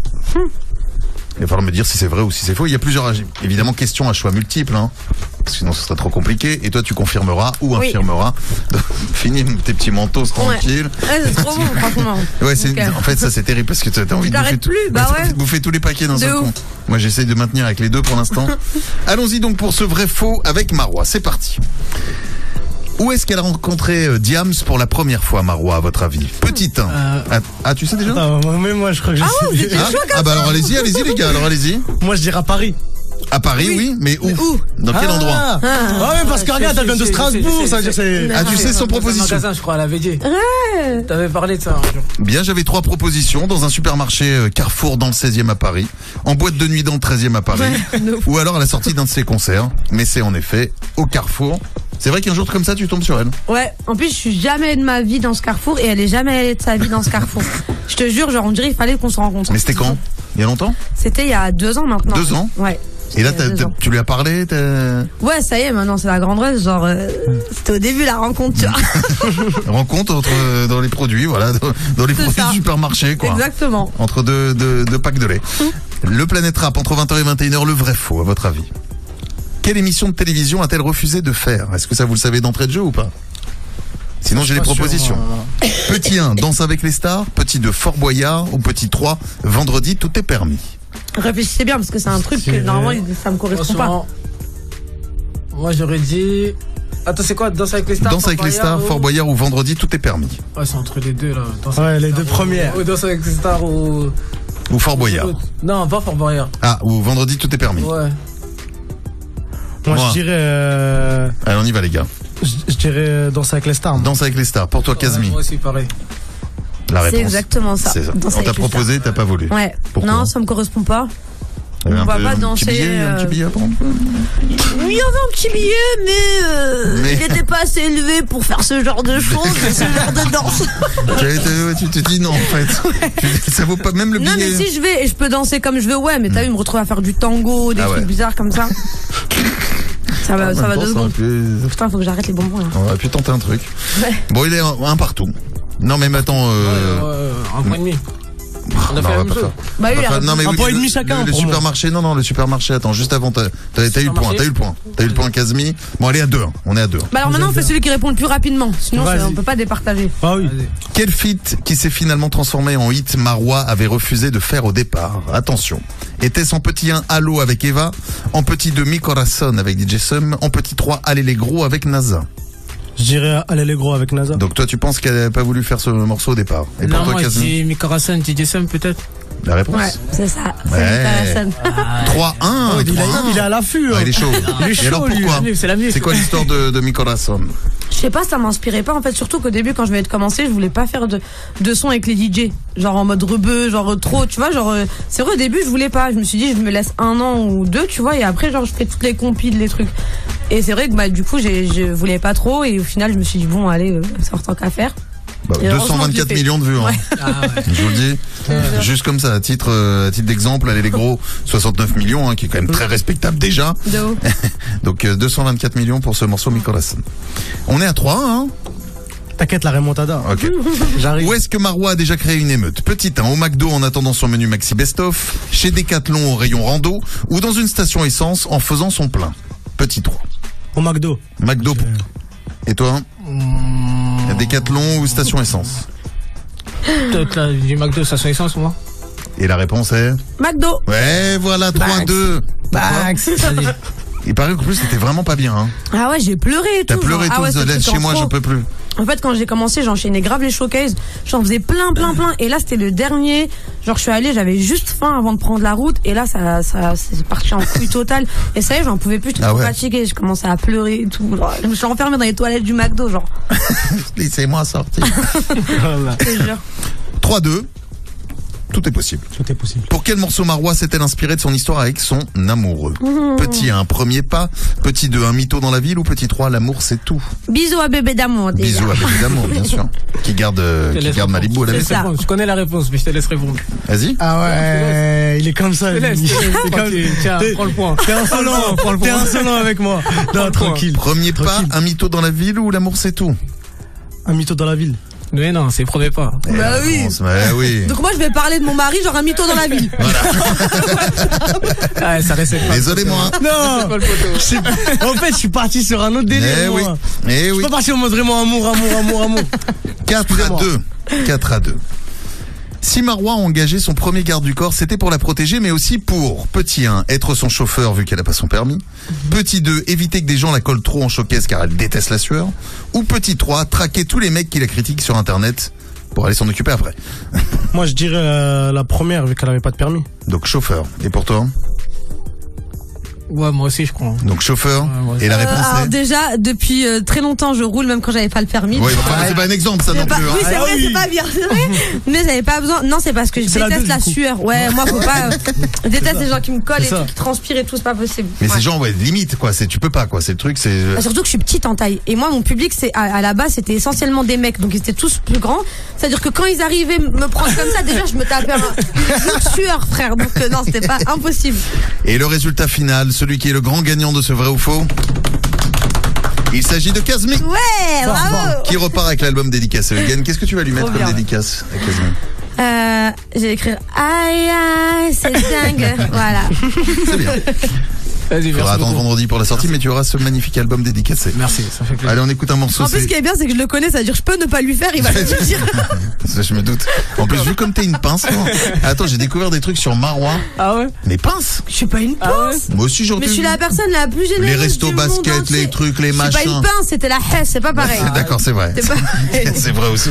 [SPEAKER 2] Il va falloir me dire si c'est vrai ou si c'est faux. Il y a plusieurs, évidemment, questions à choix multiples, hein. Parce que sinon, ce serait trop compliqué. Et toi, tu confirmeras ou
[SPEAKER 5] Oui.
[SPEAKER 2] infirmeras. Donc, Finis tes petits manteaux tranquilles.
[SPEAKER 5] Ouais, c'est trop bon, franchement.
[SPEAKER 2] Ouais, c'est, en fait, ça, c'est terrible parce que t'as t'as envie de bouffer,
[SPEAKER 5] plus, bah ouais.
[SPEAKER 2] bouffer tous les paquets seul
[SPEAKER 5] ouf.
[SPEAKER 2] coup. Moi, j'essaye de maintenir avec les deux pour l'instant. Allons-y donc pour ce vrai faux avec Marois. C'est parti. Où est-ce qu'elle a rencontré euh, Diams pour la première fois, Marois, à votre avis Petite. hein.
[SPEAKER 4] Euh.
[SPEAKER 2] Ah, ah, tu sais déjà
[SPEAKER 4] Ah, même moi, je crois que je sais.
[SPEAKER 2] Ah, ah, bah alors allez-y, allez-y les gars, alors allez-y.
[SPEAKER 4] Moi, je dirais à Paris.
[SPEAKER 2] À Paris, oui, mais où,
[SPEAKER 5] où
[SPEAKER 2] Dans quel endroit
[SPEAKER 4] Ah, ah ouais, parce que
[SPEAKER 9] Ouais,
[SPEAKER 4] regarde, elle vient de Strasbourg, ça veut dire c'est.
[SPEAKER 2] Ah, tu sais son
[SPEAKER 9] Dans un
[SPEAKER 2] proposition.
[SPEAKER 9] magasin, je crois, elle avait dit. T'avais parlé de ça un jour.
[SPEAKER 2] Bien, j'avais trois propositions dans un supermarché euh, Carrefour dans le 16e à Paris, en boîte de nuit dans le 13e à Paris,
[SPEAKER 5] Ouais,
[SPEAKER 2] ou alors à la sortie d'un de ses concerts. Mais c'est en effet au Carrefour. C'est vrai qu'un jour comme ça, tu tombes sur elle.
[SPEAKER 5] Ouais, en plus, je suis jamais allée de ma vie dans ce carrefour et elle est jamais allée de sa vie dans ce carrefour. Je te jure, genre, on dirait qu'il fallait qu'on se rencontre.
[SPEAKER 2] Mais c'était quand? Il y a longtemps?
[SPEAKER 5] C'était il y a deux ans maintenant.
[SPEAKER 2] Deux ans?
[SPEAKER 5] Ouais.
[SPEAKER 2] Et là, t'as- t'as- tu lui as parlé t'as-
[SPEAKER 3] Ouais, ça y est, maintenant c'est la grande rose. Genre, euh, c'était au début la rencontre, tu vois.
[SPEAKER 2] rencontre entre euh, dans les produits, voilà, dans, dans les
[SPEAKER 3] C'est
[SPEAKER 2] produits
[SPEAKER 3] ça.
[SPEAKER 2] du supermarché, quoi.
[SPEAKER 3] Exactement.
[SPEAKER 2] Entre deux, deux, deux packs de lait. Le Planète Rap entre 20h et 21h, le vrai faux, à votre avis? Quelle émission de télévision a-t-elle refusé de faire? Est-ce que ça vous le savez d'entrée de jeu ou pas? Sinon, j'ai les
[SPEAKER 4] sûr,
[SPEAKER 2] propositions.
[SPEAKER 4] moi.
[SPEAKER 2] Petit 1, Danse avec les stars. Petit 2, Fort Boyard. Ou petit 3, Vendredi, tout est permis.
[SPEAKER 3] Réfléchissez bien parce que c'est un truc que normalement ça me correspond pas.
[SPEAKER 5] Moi j'aurais dit. Attends, c'est quoi Danse avec les stars
[SPEAKER 2] Danse avec les stars, Fort Boyard ou Vendredi, tout est permis.
[SPEAKER 5] Ouais, c'est entre les deux là. Danse
[SPEAKER 4] Ouais,
[SPEAKER 5] avec
[SPEAKER 4] les
[SPEAKER 5] stars
[SPEAKER 4] deux
[SPEAKER 5] ou-
[SPEAKER 4] premières.
[SPEAKER 5] Ou Danse avec les stars ou.
[SPEAKER 2] Ou Fort Boyard.
[SPEAKER 5] Non, pas Fort Boyard.
[SPEAKER 2] Ah, ou Vendredi, tout est permis.
[SPEAKER 5] Ouais.
[SPEAKER 4] Moi,
[SPEAKER 2] Moi.
[SPEAKER 4] je dirais, euh,
[SPEAKER 2] Allez, on y va, les gars.
[SPEAKER 4] je, je dirais euh, Danse avec les stars.
[SPEAKER 2] Danse avec les stars. Pour toi, Kazmi,
[SPEAKER 5] Ouais, Moi aussi, pareil.
[SPEAKER 2] la
[SPEAKER 3] C'est
[SPEAKER 2] réponse.
[SPEAKER 3] exactement ça.
[SPEAKER 2] C'est ça. On t'a proposé, t'as pas voulu.
[SPEAKER 3] Ouais.
[SPEAKER 2] Pourquoi
[SPEAKER 3] non, ça me correspond pas.
[SPEAKER 2] Il y avait
[SPEAKER 3] On
[SPEAKER 2] un
[SPEAKER 3] va
[SPEAKER 2] peu-
[SPEAKER 3] pas
[SPEAKER 2] un petit
[SPEAKER 3] danser,
[SPEAKER 2] billet, un petit
[SPEAKER 3] euh,
[SPEAKER 2] billet à prendre.
[SPEAKER 3] Oui, il y avait un petit billet, mais, euh,
[SPEAKER 2] Mais-
[SPEAKER 3] il n'était pas assez élevé pour faire ce genre de choses, ce genre de danse.
[SPEAKER 2] Tu, te dis non, en fait. Ça vaut pas même le
[SPEAKER 3] Non,
[SPEAKER 2] billet.
[SPEAKER 3] mais si je vais et je peux danser comme je veux, ouais, mais t'as vu, me retrouver à faire du tango, des
[SPEAKER 2] Ah
[SPEAKER 3] trucs bizarres comme ça. Ça va, ça va
[SPEAKER 2] temps,
[SPEAKER 3] deux secondes.
[SPEAKER 2] pu-
[SPEAKER 3] Putain, faut que j'arrête les bonbons là.
[SPEAKER 2] On aurait pu tenter un truc.
[SPEAKER 3] Ouais.
[SPEAKER 2] Bon, il est un, un partout. Non, mais attends. Euh...
[SPEAKER 5] Ouais, ouais, un point et demi. On a
[SPEAKER 2] non,
[SPEAKER 5] fait la même chose.
[SPEAKER 3] Bah oui,
[SPEAKER 2] non, mais
[SPEAKER 4] Un
[SPEAKER 2] oui,
[SPEAKER 4] point et
[SPEAKER 2] le-
[SPEAKER 4] demi chacun,
[SPEAKER 2] Le, le supermarché, non, non, le supermarché. Attends, juste avant, t'as eu le point. T'as eu le point. T'as eu le point, Kazmi. Bon, allez à deux. hein. On est à deux.
[SPEAKER 3] Bah alors maintenant on fait celui qui répond le plus rapidement, sinon on peut pas départager.
[SPEAKER 4] Ah oui.
[SPEAKER 2] Quel feat qui s'est finalement transformé en hit Marois avait refusé de faire au départ? Attention. Était-ce en petit 1 Allo avec Eva, en petit 2 Mi Corazon avec DJ Sum, en petit 3 Allez les gros avec NASA
[SPEAKER 4] Je dirais Allez les gros avec NASA.
[SPEAKER 2] Donc toi tu penses qu'elle n'avait pas voulu faire ce morceau au départ? Et pour
[SPEAKER 5] Non,
[SPEAKER 2] toi
[SPEAKER 5] moi je
[SPEAKER 2] Kazmi?
[SPEAKER 5] dis Mikarasan, DJ Sam peut-être.
[SPEAKER 2] La réponse
[SPEAKER 3] Ouais, c'est ça. C'est
[SPEAKER 2] Ouais.
[SPEAKER 3] Nicolas Hassan.
[SPEAKER 2] 3-1
[SPEAKER 4] Oh, il, a-
[SPEAKER 2] 3-1.
[SPEAKER 4] il est à l'affût.
[SPEAKER 2] Ah,
[SPEAKER 4] hein.
[SPEAKER 2] il est chaud.
[SPEAKER 4] Il est
[SPEAKER 2] Et
[SPEAKER 4] chaud,
[SPEAKER 2] alors
[SPEAKER 4] lui.
[SPEAKER 2] pourquoi
[SPEAKER 5] C'est.
[SPEAKER 2] C'est quoi l'histoire de, de Mi Corazon
[SPEAKER 3] Je sais pas, ça m'inspirait pas en fait, surtout qu'au début quand je venais de commencer, je voulais pas faire de, de son avec les DJ, genre en mode rebeu, genre trop, tu vois, genre euh, c'est vrai au début je voulais pas, je me suis dit je me laisse un an ou deux, tu vois, et après genre je fais toutes les compiles, les trucs. Et c'est vrai que bah du coup j'ai je voulais pas trop et au final je me suis dit bon allez, euh, ça tant qu'à faire.
[SPEAKER 2] Bah,
[SPEAKER 3] Et heureusement que
[SPEAKER 2] 224
[SPEAKER 3] j'ai fait.
[SPEAKER 2] millions de vues. Hein.
[SPEAKER 3] Ouais.
[SPEAKER 5] Ah ouais.
[SPEAKER 2] Je vous le dis. Juste comme ça, à titre, euh, à titre d'exemple, allez les gros, 69 millions, hein, qui est quand même très respectable déjà. Donc euh, 224 millions pour ce morceau Micolas. On est à 3, hein
[SPEAKER 4] T'inquiète, la remontada.
[SPEAKER 2] Ok.
[SPEAKER 4] J'arrive.
[SPEAKER 2] Où est-ce que Marois a déjà créé une émeute? Petit 1, au McDo en attendant son menu Maxi Best-of, chez Decathlon au rayon rando, ou dans une station essence en faisant son plein? Petit 3.
[SPEAKER 4] Au McDo.
[SPEAKER 2] McDo. Et toi? Decathlon ou station essence
[SPEAKER 5] Peut-être là, du McDo, soit essence, moi.
[SPEAKER 2] Et la réponse est
[SPEAKER 3] McDo.
[SPEAKER 2] Ouais, voilà, 3-2.
[SPEAKER 4] Max.
[SPEAKER 5] Vas-y.
[SPEAKER 2] Il paraît qu'en plus c'était vraiment pas bien. Hein.
[SPEAKER 3] Ah ouais, j'ai pleuré et
[SPEAKER 2] T'as
[SPEAKER 3] tout.
[SPEAKER 2] pleuré
[SPEAKER 3] genre,
[SPEAKER 2] tout,
[SPEAKER 3] ah ouais,
[SPEAKER 2] chez moi
[SPEAKER 3] trop.
[SPEAKER 2] je peux plus.
[SPEAKER 3] En fait, quand j'ai commencé, j'enchaînais grave les showcases. J'en faisais plein, plein, plein. Et là, c'était le dernier. Genre, je suis allée, j'avais juste faim avant de prendre la route. Et là, ça, ça, c'est parti en couille totale. Et ça y est, j'en pouvais plus. J'étais
[SPEAKER 2] Ah ouais.
[SPEAKER 3] fatiguée. Je commençais à pleurer et tout. Genre, je me suis enfermée dans les toilettes du McDo, genre.
[SPEAKER 2] Laissez-moi sortir.
[SPEAKER 4] Voilà.
[SPEAKER 3] Je te jure.
[SPEAKER 2] 3-2. Tout est possible.
[SPEAKER 4] Tout est possible.
[SPEAKER 2] Pour quel morceau Marois s'est-elle inspirée de son histoire avec son amoureux Petit 1, premier pas. Petit 2, un mytho dans la ville. Ou petit 3, l'amour c'est tout.
[SPEAKER 3] Bisous à bébé d'amour, déjà.
[SPEAKER 2] Bisous à bébé d'amour, bien sûr. Qui garde, qui garde. Malibu à la maison.
[SPEAKER 5] Je connais la réponse, mais je te laisse répondre.
[SPEAKER 2] Vas-y.
[SPEAKER 4] Ah ouais, il est comme ça. Lui. comme-.
[SPEAKER 5] Tiens, prends le point.
[SPEAKER 4] T'es insolent,
[SPEAKER 5] Prends le
[SPEAKER 4] t'es insolent avec moi. Non, tranquille.
[SPEAKER 2] Premier pas, un mytho dans la ville ou l'amour c'est tout
[SPEAKER 4] Un mytho dans la ville.
[SPEAKER 5] Mais non, c'est premier pas.
[SPEAKER 2] Eh,
[SPEAKER 3] Bah oui.
[SPEAKER 2] bah oui.
[SPEAKER 3] Donc moi, je vais parler de mon mari, genre un mytho dans la ville.
[SPEAKER 5] Ah, ça reste pas.
[SPEAKER 2] Désolé moi.
[SPEAKER 4] Non
[SPEAKER 5] Pas le
[SPEAKER 4] En fait, je suis parti sur un autre délire.
[SPEAKER 2] Eh oui.
[SPEAKER 4] moi.
[SPEAKER 2] Eh
[SPEAKER 4] Je
[SPEAKER 2] oui.
[SPEAKER 4] suis pas parti en mode vraiment amour, amour, amour, amour.
[SPEAKER 2] 4 à 2. 4 à 2. Si Marois a engagé son premier garde du corps, c'était pour la protéger, mais aussi pour, petit 1, être son chauffeur vu qu'elle a pas son permis. Petit 2, éviter que des gens la collent trop en showcase car elle déteste la sueur. Ou petit 3, traquer tous les mecs qui la critiquent sur internet pour aller s'en occuper après.
[SPEAKER 4] Moi, je dirais euh, la première, vu qu'elle avait pas de permis.
[SPEAKER 2] Donc chauffeur. Et pour toi?
[SPEAKER 8] Ouais, moi aussi, je crois.
[SPEAKER 2] Donc chauffeur.
[SPEAKER 8] Ouais.
[SPEAKER 2] Et la
[SPEAKER 10] Euh,
[SPEAKER 2] réponse
[SPEAKER 10] alors
[SPEAKER 2] est
[SPEAKER 10] déjà, depuis euh, très longtemps, je roule même quand j'avais pas le permis.
[SPEAKER 2] Oui, c'est pas un exemple ça non
[SPEAKER 10] pas-
[SPEAKER 2] plus. hein.
[SPEAKER 10] Oui, c'est
[SPEAKER 4] Ah
[SPEAKER 10] vrai,
[SPEAKER 4] oui.
[SPEAKER 10] c'est pas bien, c'est vrai. Mais j'avais pas besoin. Non, c'est parce que je
[SPEAKER 4] la
[SPEAKER 10] déteste
[SPEAKER 4] deux,
[SPEAKER 10] la, sueur. Ouais, moi, faut pas. euh, Je déteste les gens qui me collent et tout, qui transpirent et tout, c'est pas possible.
[SPEAKER 2] Mais
[SPEAKER 10] Ouais.
[SPEAKER 2] ces gens, ouais, limite quoi. C'est tu peux pas quoi. C'est le truc, c'est.
[SPEAKER 10] Bah, surtout que je suis petite en taille. Et moi, mon public, c'est à, à la base, c'était essentiellement des mecs. Donc, ils étaient tous plus grands. C'est-à-dire que quand ils arrivaient me prendre comme ça, déjà, je me tapais un une sueur, frère. Donc, euh, non, c'était pas impossible.
[SPEAKER 2] Et le résultat final, celui qui est le grand gagnant de ce vrai ou faux Il s'agit de Kazmi
[SPEAKER 10] Ouais, bravo.
[SPEAKER 2] qui repart avec l'album dédicacé. Again, qu'est-ce que tu vas lui mettre
[SPEAKER 10] Trop
[SPEAKER 2] comme
[SPEAKER 10] bien.
[SPEAKER 2] dédicace à Kazmi
[SPEAKER 10] Euh, j'ai écrit aïe aïe, c'est dingue. voilà.
[SPEAKER 2] C'est bien.
[SPEAKER 8] Merci
[SPEAKER 2] faudra attendre
[SPEAKER 8] beaucoup.
[SPEAKER 2] vendredi pour la sortie, mais tu auras ce magnifique album dédicacé.
[SPEAKER 8] Merci, ça fait plaisir.
[SPEAKER 2] Allez, on écoute un morceau.
[SPEAKER 10] En plus,
[SPEAKER 2] c'est-
[SPEAKER 10] ce qui est bien, c'est que je le connais, ça veut dire je peux ne pas lui faire, il va me le dire.
[SPEAKER 2] Ça, je me doute. En plus, vu comme t'es une pince, toi. Attends, j'ai découvert des trucs sur Marois.
[SPEAKER 8] Ah ouais
[SPEAKER 2] Mais pince
[SPEAKER 10] Je suis pas une pince.
[SPEAKER 8] Ah ouais
[SPEAKER 2] Moi aussi, j'en
[SPEAKER 10] Mais je suis la personne la plus généreuse.
[SPEAKER 2] Les restos
[SPEAKER 10] du
[SPEAKER 2] basket,
[SPEAKER 10] entier.
[SPEAKER 2] les trucs, les
[SPEAKER 10] Je suis pas
[SPEAKER 2] machins.
[SPEAKER 10] une pince, c'était la hesse, c'est pas pareil.
[SPEAKER 2] D'accord, c'est vrai.
[SPEAKER 10] C'est pas
[SPEAKER 2] C'est vrai aussi.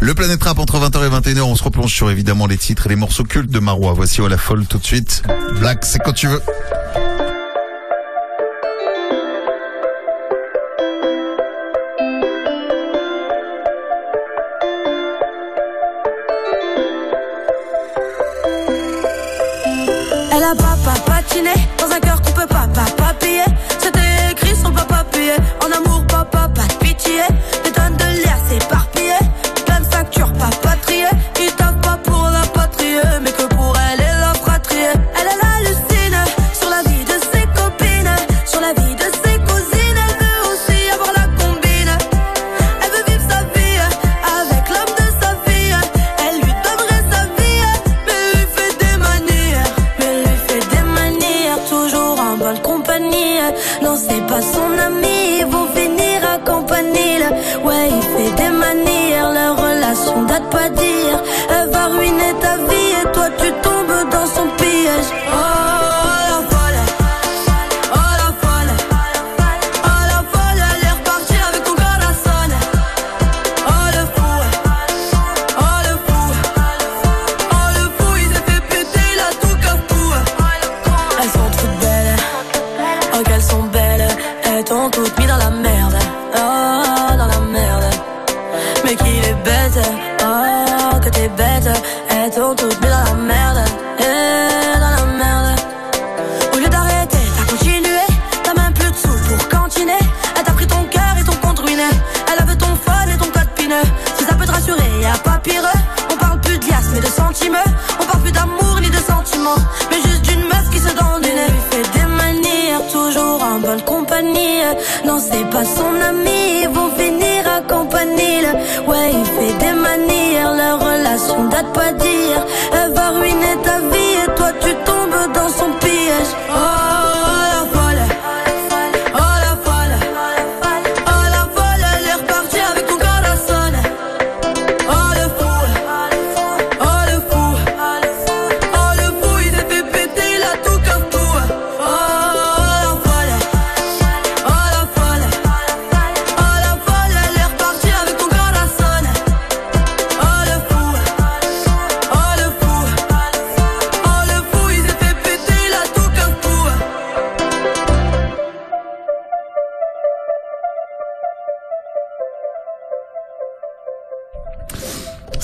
[SPEAKER 2] Le Planète Rap entre 20h et 21h, on se replonge sur évidemment les titres et les morceaux cultes de Marois. Voici la folle tout de suite. Black, c'est quand tu veux.
[SPEAKER 3] Elle a papa patiné dans un cœur qu'on peut pas papa payer.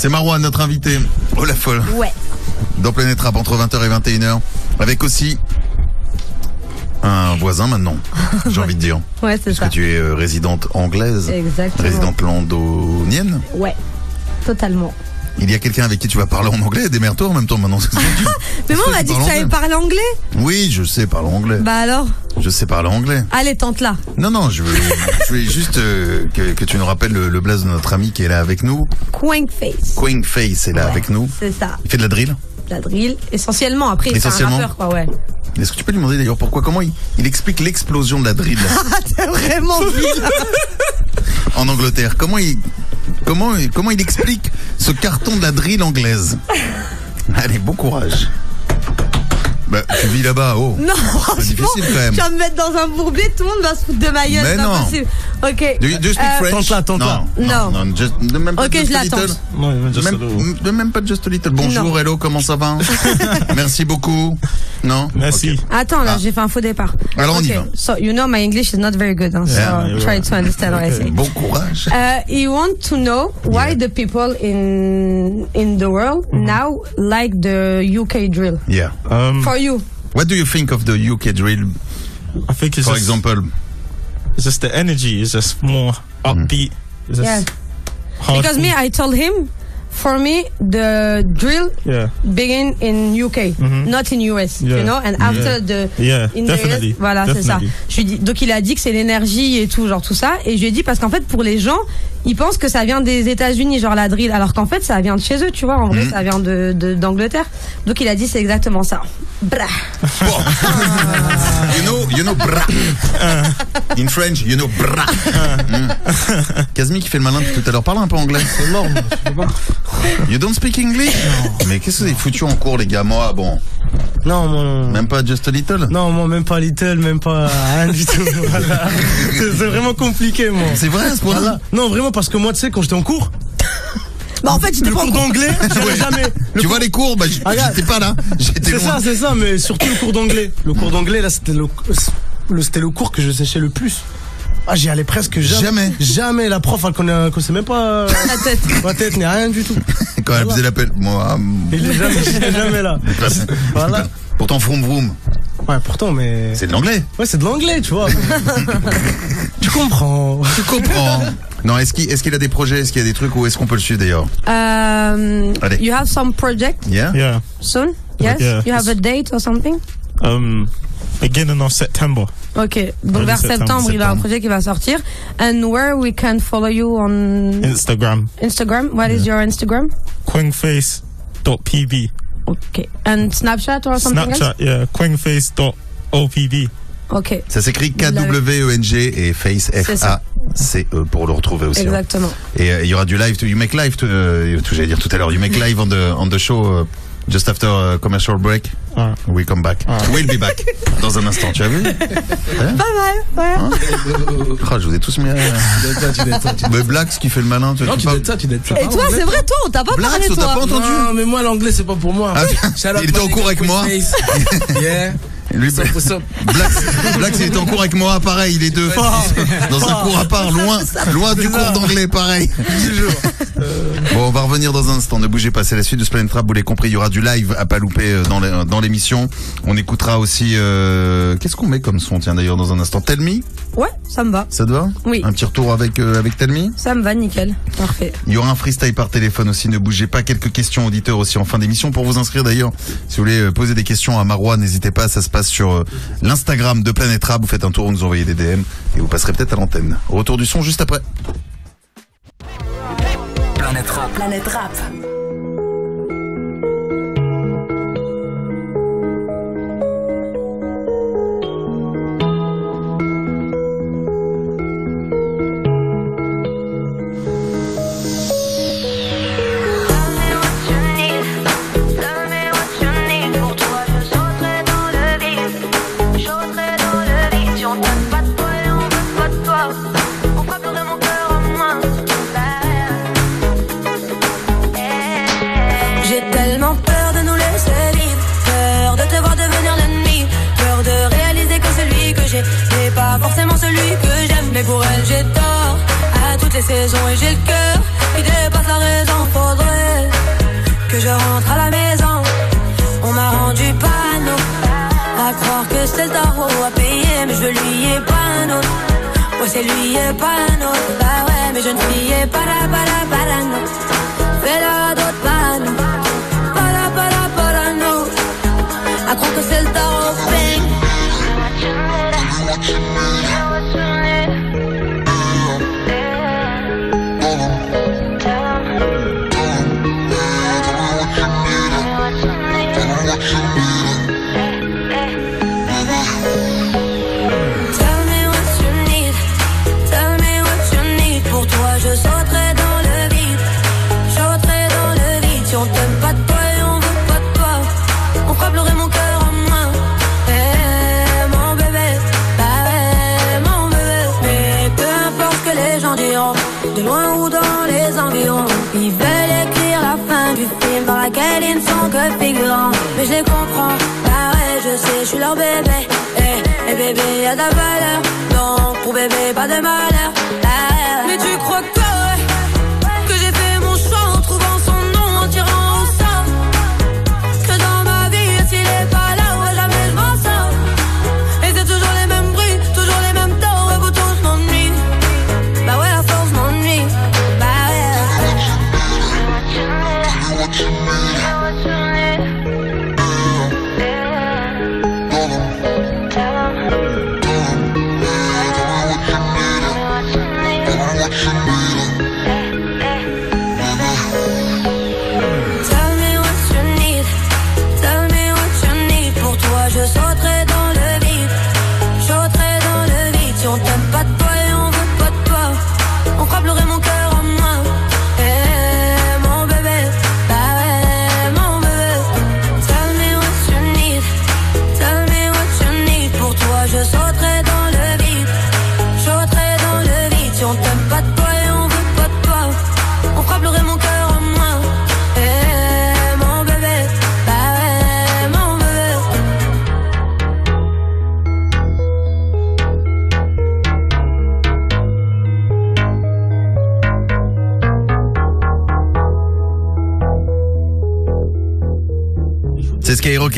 [SPEAKER 3] C'est
[SPEAKER 2] Marois, notre invité. Oh la folle.
[SPEAKER 10] Ouais.
[SPEAKER 2] Dans Planète Rap entre 20h et 21h. Avec aussi un voisin maintenant, j'ai envie de dire.
[SPEAKER 10] Ouais, c'est
[SPEAKER 2] Parce
[SPEAKER 10] ça.
[SPEAKER 2] que tu es euh, résidente anglaise.
[SPEAKER 10] Exactement.
[SPEAKER 2] Résidente londonienne.
[SPEAKER 10] Ouais. Totalement.
[SPEAKER 2] Il y a quelqu'un avec qui tu vas parler en anglais, démerde-toi en même temps maintenant.
[SPEAKER 10] Mais moi, on m'a dit que tu savais parler anglais.
[SPEAKER 2] Oui, je sais parler anglais.
[SPEAKER 10] Bah alors
[SPEAKER 2] Je sais parler anglais.
[SPEAKER 10] Allez, tente là.
[SPEAKER 2] Non, non, je veux, je veux juste euh, que, que tu nous rappelles le, le blaze de notre ami qui est là avec nous.
[SPEAKER 10] Quank face.
[SPEAKER 2] Queen Face est là
[SPEAKER 10] Ouais,
[SPEAKER 2] avec nous.
[SPEAKER 10] C'est ça.
[SPEAKER 2] Il fait de la drill.
[SPEAKER 10] La drill. Essentiellement, après, c'est un
[SPEAKER 2] Essentiellement.
[SPEAKER 10] rappeur, quoi, ouais.
[SPEAKER 2] Est-ce que tu peux lui demander d'ailleurs pourquoi Comment il, il explique l'explosion de la drill?
[SPEAKER 10] Ah, t'es vraiment vil.
[SPEAKER 2] en Angleterre Comment il, comment, comment il explique ce carton de la drill anglaise Allez, bon courage. Bah, tu vis là-bas, oh.
[SPEAKER 10] Non,
[SPEAKER 2] C'est
[SPEAKER 10] franchement,
[SPEAKER 2] difficile quand même.
[SPEAKER 10] tu vas me mettre dans un bourbier, tout le monde va se foutre de ma gueule.
[SPEAKER 2] Mais non.
[SPEAKER 10] possible.
[SPEAKER 3] Ok.
[SPEAKER 2] Do you, do you speak
[SPEAKER 3] Euh,
[SPEAKER 2] French?
[SPEAKER 4] Tente-la, tente-la.
[SPEAKER 2] Non,
[SPEAKER 3] Non.
[SPEAKER 2] non, just, même pas
[SPEAKER 3] Ok,
[SPEAKER 2] just
[SPEAKER 3] je l'attends.
[SPEAKER 2] little.
[SPEAKER 6] No, even just a little.
[SPEAKER 2] Même, de même pas just a little. Bonjour,
[SPEAKER 3] Non.
[SPEAKER 2] hello, comment ça va? Merci beaucoup. Non?
[SPEAKER 6] Merci.
[SPEAKER 3] Attends, là,
[SPEAKER 2] Ah.
[SPEAKER 3] j'ai fait un faux départ.
[SPEAKER 2] Alors, on y va.
[SPEAKER 3] So, you know, my English is not very good, hein, so
[SPEAKER 2] Yeah,
[SPEAKER 6] you're
[SPEAKER 3] try to understand what I say.
[SPEAKER 2] Bon courage.
[SPEAKER 3] Uh, you want to know why the people in in the world
[SPEAKER 2] Mm-hmm.
[SPEAKER 3] now like the UK drill.
[SPEAKER 2] Yeah.
[SPEAKER 6] Um,
[SPEAKER 3] For you,
[SPEAKER 2] What do you think of the UK drill,
[SPEAKER 6] I think it's
[SPEAKER 2] for
[SPEAKER 6] just,
[SPEAKER 2] example
[SPEAKER 6] it's just the energy is just more upbeat. Just
[SPEAKER 3] Yeah.
[SPEAKER 6] hard
[SPEAKER 3] because me, I told him, for me, the drill
[SPEAKER 6] Yeah.
[SPEAKER 3] begin in UK,
[SPEAKER 6] Mhm.
[SPEAKER 3] not in US, you
[SPEAKER 6] Yeah.
[SPEAKER 3] know, and after the
[SPEAKER 6] Yeah,
[SPEAKER 3] in the. US, voilà, c'est ça. Je lui dis, donc il a dit que c'est l'énergie et tout, genre tout ça, et je lui ai dit parce qu'en fait pour les gens, ils pensent que ça vient des États-Unis, genre la drill, alors qu'en fait ça vient de chez eux, tu vois, en vrai
[SPEAKER 2] Mhm.
[SPEAKER 3] ça vient de de- d'Angleterre. donc il a dit c'est exactement ça. Bra.
[SPEAKER 2] You know, you know, bra. In French, you know, bra. Kazmi qui fait le malin depuis tout à l'heure. Parle un peu anglais.
[SPEAKER 5] C'est énorme. je sais pas.
[SPEAKER 2] You don't speak English? Mais qu'est-ce que vous avez foutu en cours, les gars? Moi, bon,
[SPEAKER 4] Non, moi, non.
[SPEAKER 2] même pas just a little?
[SPEAKER 4] Non, moi, même pas Little, même pas rien du tout. Voilà. C'est c'est vraiment compliqué, moi.
[SPEAKER 2] C'est vrai à ce point-là?
[SPEAKER 4] Voilà. Non, vraiment, parce que moi, tu sais, quand j'étais en cours,
[SPEAKER 3] Bah en fait j'étais
[SPEAKER 4] le
[SPEAKER 3] pas en
[SPEAKER 4] cours d'anglais, j'avais jamais. le
[SPEAKER 2] Tu
[SPEAKER 4] cours-
[SPEAKER 2] vois les cours bah,
[SPEAKER 4] Ah.
[SPEAKER 2] J'étais pas là. J'étais
[SPEAKER 4] C'est ça, c'est ça, mais surtout le cours d'anglais. Le cours d'anglais, là, c'était le, le- c'était le cours que je séchais le plus. Ah, j'y allais presque jamais.
[SPEAKER 2] Jamais.
[SPEAKER 4] Jamais. La prof, elle connaît, connaissait même pas euh,
[SPEAKER 3] La tête.
[SPEAKER 4] ma tête, ni rien du tout.
[SPEAKER 2] Quand elle faisait l'appel. Moi, mm,
[SPEAKER 4] Il est jamais, il est jamais là. Voilà.
[SPEAKER 2] Pourtant, vroom vroom,
[SPEAKER 4] Ouais, pourtant, mais.
[SPEAKER 2] c'est de l'anglais.
[SPEAKER 4] Ouais, c'est de l'anglais, tu vois. tu comprends.
[SPEAKER 2] Tu comprends. Non, est-ce qu'il est qu'il a des projets Est-ce qu'il y a des trucs Où est-ce qu'on peut le suivre d'ailleurs
[SPEAKER 3] Um,
[SPEAKER 2] Allez.
[SPEAKER 3] you have some project
[SPEAKER 2] Yeah
[SPEAKER 6] Yeah.
[SPEAKER 3] soon? Yes?
[SPEAKER 6] Yeah.
[SPEAKER 3] You have a date or something?
[SPEAKER 6] Um, beginning of September.
[SPEAKER 3] Ok, donc vers
[SPEAKER 6] September,
[SPEAKER 3] septembre, il a un
[SPEAKER 2] septembre.
[SPEAKER 3] projet qui va sortir. And where we can follow you on
[SPEAKER 6] Instagram.
[SPEAKER 3] Instagram? What is your Instagram?
[SPEAKER 6] Quingface.pb.
[SPEAKER 3] Ok. And Snapchat or something else?
[SPEAKER 6] Snapchat, yeah. Quingface.opb.
[SPEAKER 3] Ok,
[SPEAKER 2] Ça s'écrit. K-W-E-N-G et Face
[SPEAKER 3] C'est ça.
[SPEAKER 2] F-A-C-E pour le retrouver aussi. hein.
[SPEAKER 3] exactement.
[SPEAKER 2] Et euh, il y aura du live, you make live, to- euh, tout j'allais dire tout à l'heure, you make live on the, on the show uh, just after a commercial break.
[SPEAKER 6] Ah.
[SPEAKER 2] We come back. We'll be back. Dans un instant, tu as vu
[SPEAKER 3] Pas mal, ouais.
[SPEAKER 2] Oh, Je vous ai tous mis à...
[SPEAKER 5] Tu ça, tu dettes ça. tu-
[SPEAKER 2] Mais Blax qui fait le malin.
[SPEAKER 5] Non,
[SPEAKER 2] tu
[SPEAKER 5] tu
[SPEAKER 2] parles-
[SPEAKER 5] dettes ça, tu dettes ça.
[SPEAKER 3] Et toi, c'est vrai, toi, on t'a pas
[SPEAKER 2] Black,
[SPEAKER 3] parlé,
[SPEAKER 2] on t'a
[SPEAKER 3] toi.
[SPEAKER 2] pas entendu
[SPEAKER 5] Non, mais moi, l'anglais, c'est pas pour moi.
[SPEAKER 2] Ah, il était en cours avec moi.
[SPEAKER 5] Yeah.
[SPEAKER 2] Lui,
[SPEAKER 5] What's up, what's up?
[SPEAKER 2] Blax, Blax, il était en cours avec moi, pareil, les deux. Dans un cours à part, loin, loin du cours d'anglais, pareil. Bon, on va revenir dans un instant. Ne bougez pas, c'est la suite de Splain Trap. Vous l'avez compris, il y aura du live à pas louper euh, dans les- dans l'émission. On écoutera aussi. Euh, Qu'est-ce qu'on met comme son Tiens d'ailleurs dans un instant? Tell me,
[SPEAKER 3] Ouais, ça me va.
[SPEAKER 2] ça te va?
[SPEAKER 3] Oui.
[SPEAKER 2] Un petit retour avec euh, avec Tell me?
[SPEAKER 3] Ça me va, nickel. Parfait.
[SPEAKER 2] Il y aura un freestyle par téléphone aussi. Ne bougez pas. Quelques questions auditeurs aussi en fin d'émission pour vous inscrire d'ailleurs. Si vous voulez euh, poser des questions à Marois, n'hésitez pas. Ça se sur euh, l'Instagram de Planète Rap. Vous faites un tour, vous nous envoyez des DM et vous passerez peut-être à l'antenne. Retour du son juste après.
[SPEAKER 11] Planète Rap.
[SPEAKER 1] Planète Rap.
[SPEAKER 12] Et j'ai le cœur qui dépasse la raison. Faudrait que je rentre à la maison. On m'a rendu panneau à croire que c'est le tarot à payer, mais je lui et pas un autre. Ouais, c'est lui et pas un autre. Bah ouais, mais je ne suis pas la pas la pas la d'autres panneaux. Pas la pas la pas la non. À croire que c'est le tarot
[SPEAKER 3] Mais je les comprends, bah ouais, je sais, je suis leur bébé. Eh, eh bébé, y'a ta valeur. Donc pour bébé, pas de malheur. Ah, Mais tu crois que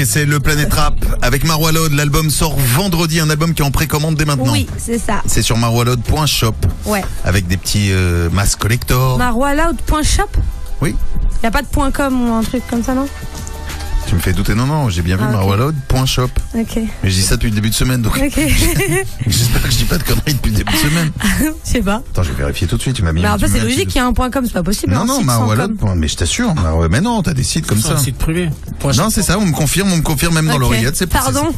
[SPEAKER 3] c'est le
[SPEAKER 2] Planète Rap avec Marwa Lode. L'album sort vendredi, un album qui est en précommande dès maintenant.
[SPEAKER 10] Oui, c'est ça.
[SPEAKER 2] C'est sur marwalode.shop
[SPEAKER 10] Ouais.
[SPEAKER 2] avec des petits euh, masques collector.
[SPEAKER 10] Marwaloud.shop
[SPEAKER 2] Oui.
[SPEAKER 10] Y a pas de .com ou un truc comme ça, non?
[SPEAKER 2] Tu me fais douter, non, non, j'ai bien vu
[SPEAKER 10] Ah, ok. Ok.
[SPEAKER 2] Mais je dis ça depuis le début de semaine, donc
[SPEAKER 10] Ok.
[SPEAKER 2] j'espère que je dis pas de conneries depuis le début de semaine.
[SPEAKER 10] Je sais pas.
[SPEAKER 2] Attends, je vais vérifier tout de suite, tu m'as mis
[SPEAKER 10] Mais en fait, c'est logique qu'il y a un point .com, c'est pas possible.
[SPEAKER 2] Non,
[SPEAKER 10] un
[SPEAKER 2] non,
[SPEAKER 10] com.
[SPEAKER 2] Mais je t'assure, mais non, t'as des sites comme
[SPEAKER 4] C'est
[SPEAKER 2] ça.
[SPEAKER 4] un site privé.
[SPEAKER 2] Non, c'est ça, on me confirme, on me confirme même dans l'oreillette, c'est pas
[SPEAKER 10] Pardon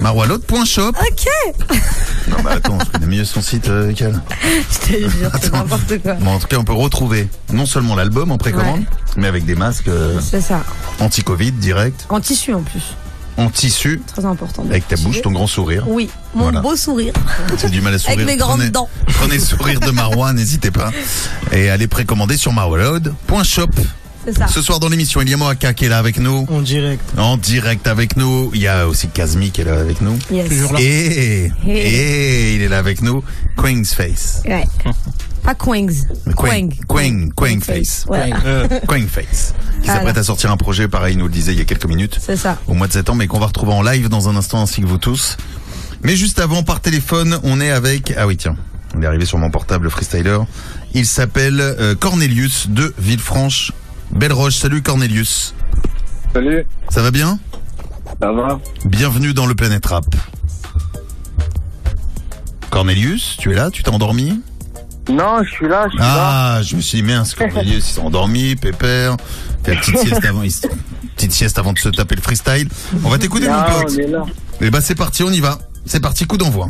[SPEAKER 2] Marwalode.shop.
[SPEAKER 10] Ok.
[SPEAKER 2] Non, bah attends, je connais mieux son site, euh, Cal.
[SPEAKER 10] Je te jure, c'est n'importe quoi.
[SPEAKER 2] Bon, en tout cas, on peut retrouver non seulement l'album en précommande,
[SPEAKER 10] Ouais.
[SPEAKER 2] mais avec des masques euh,
[SPEAKER 10] C'est ça.
[SPEAKER 2] anti-Covid direct,
[SPEAKER 10] En tissu en plus.
[SPEAKER 2] En tissu,
[SPEAKER 10] Très important.
[SPEAKER 2] avec ta bouche, ton grand sourire.
[SPEAKER 10] Oui, mon
[SPEAKER 2] Voilà.
[SPEAKER 10] beau sourire.
[SPEAKER 2] C'est du mal à sourire.
[SPEAKER 10] Avec mes grandes
[SPEAKER 2] prenez,
[SPEAKER 10] dents.
[SPEAKER 2] Prenez le sourire de Marois, n'hésitez pas. Et allez précommander sur marwalode.shop.
[SPEAKER 10] C'est ça.
[SPEAKER 2] Ce soir dans l'émission, il y a Moaka qui est là avec nous.
[SPEAKER 4] En direct.
[SPEAKER 2] En direct avec nous. Il y a aussi Kazmi qui est là avec nous.
[SPEAKER 10] Yes.
[SPEAKER 4] Toujours là.
[SPEAKER 2] Et, et il est là avec nous. Queen's Face.
[SPEAKER 10] Ouais. Pas Quangs.
[SPEAKER 2] Quang. Quang. Quang Face.
[SPEAKER 10] Voilà.
[SPEAKER 2] Quang Face. Qui
[SPEAKER 10] Voilà.
[SPEAKER 2] s'apprête à sortir un projet, pareil, il nous le disait il y a quelques minutes.
[SPEAKER 10] C'est ça.
[SPEAKER 2] au mois de septembre et qu'on va retrouver en live dans un instant ainsi que vous tous. Mais juste avant, par téléphone, on est avec... Ah oui, tiens, on est arrivé sur mon portable, le freestyler. Il s'appelle euh, Cornelius de Villefranche. Belle Roche, salut Cornelius.
[SPEAKER 13] Salut,
[SPEAKER 2] Ça va bien?
[SPEAKER 13] Ça va
[SPEAKER 2] Bienvenue dans le Planète Rap. Cornelius, tu es là? Tu t'es endormi?
[SPEAKER 13] Non, je suis là, je suis là.
[SPEAKER 2] Ah, je me suis dit, mince, Cornelius, il s'est endormi, pépère. Fait la petite sieste avant, petite sieste avant de se taper le freestyle. On va t'écouter, mon pote.
[SPEAKER 13] est là.
[SPEAKER 2] Eh ben, c'est parti, on y va. C'est parti, coup d'envoi.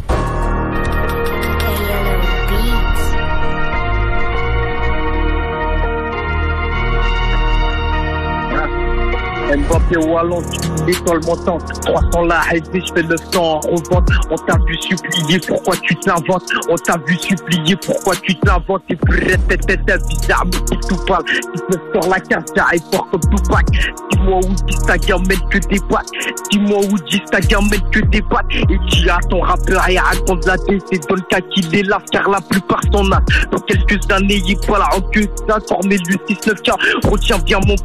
[SPEAKER 13] Mbappé Wallon, étoile montante, 300 la SD, je fais 900 en revente. On t'a vu supplier, pourquoi tu te l'inventes? On t'a vu supplier, pourquoi tu te l'inventes? T'es prêt, tête, tête, tête, bizarre, mais qui tout parle Qui te sur la carte, j'arrive fort comme Tupac. Dis-moi où dit ta gamelle que des bacs Dis-moi où dit ta gamelle que des bacs Et qui a ton rappeur et raconte la D C'est dans le cas qu'il est là, car la plupart sont là. Dans quelques années, il pas là en queue ça Cornelius 6-9K, retiens bien mon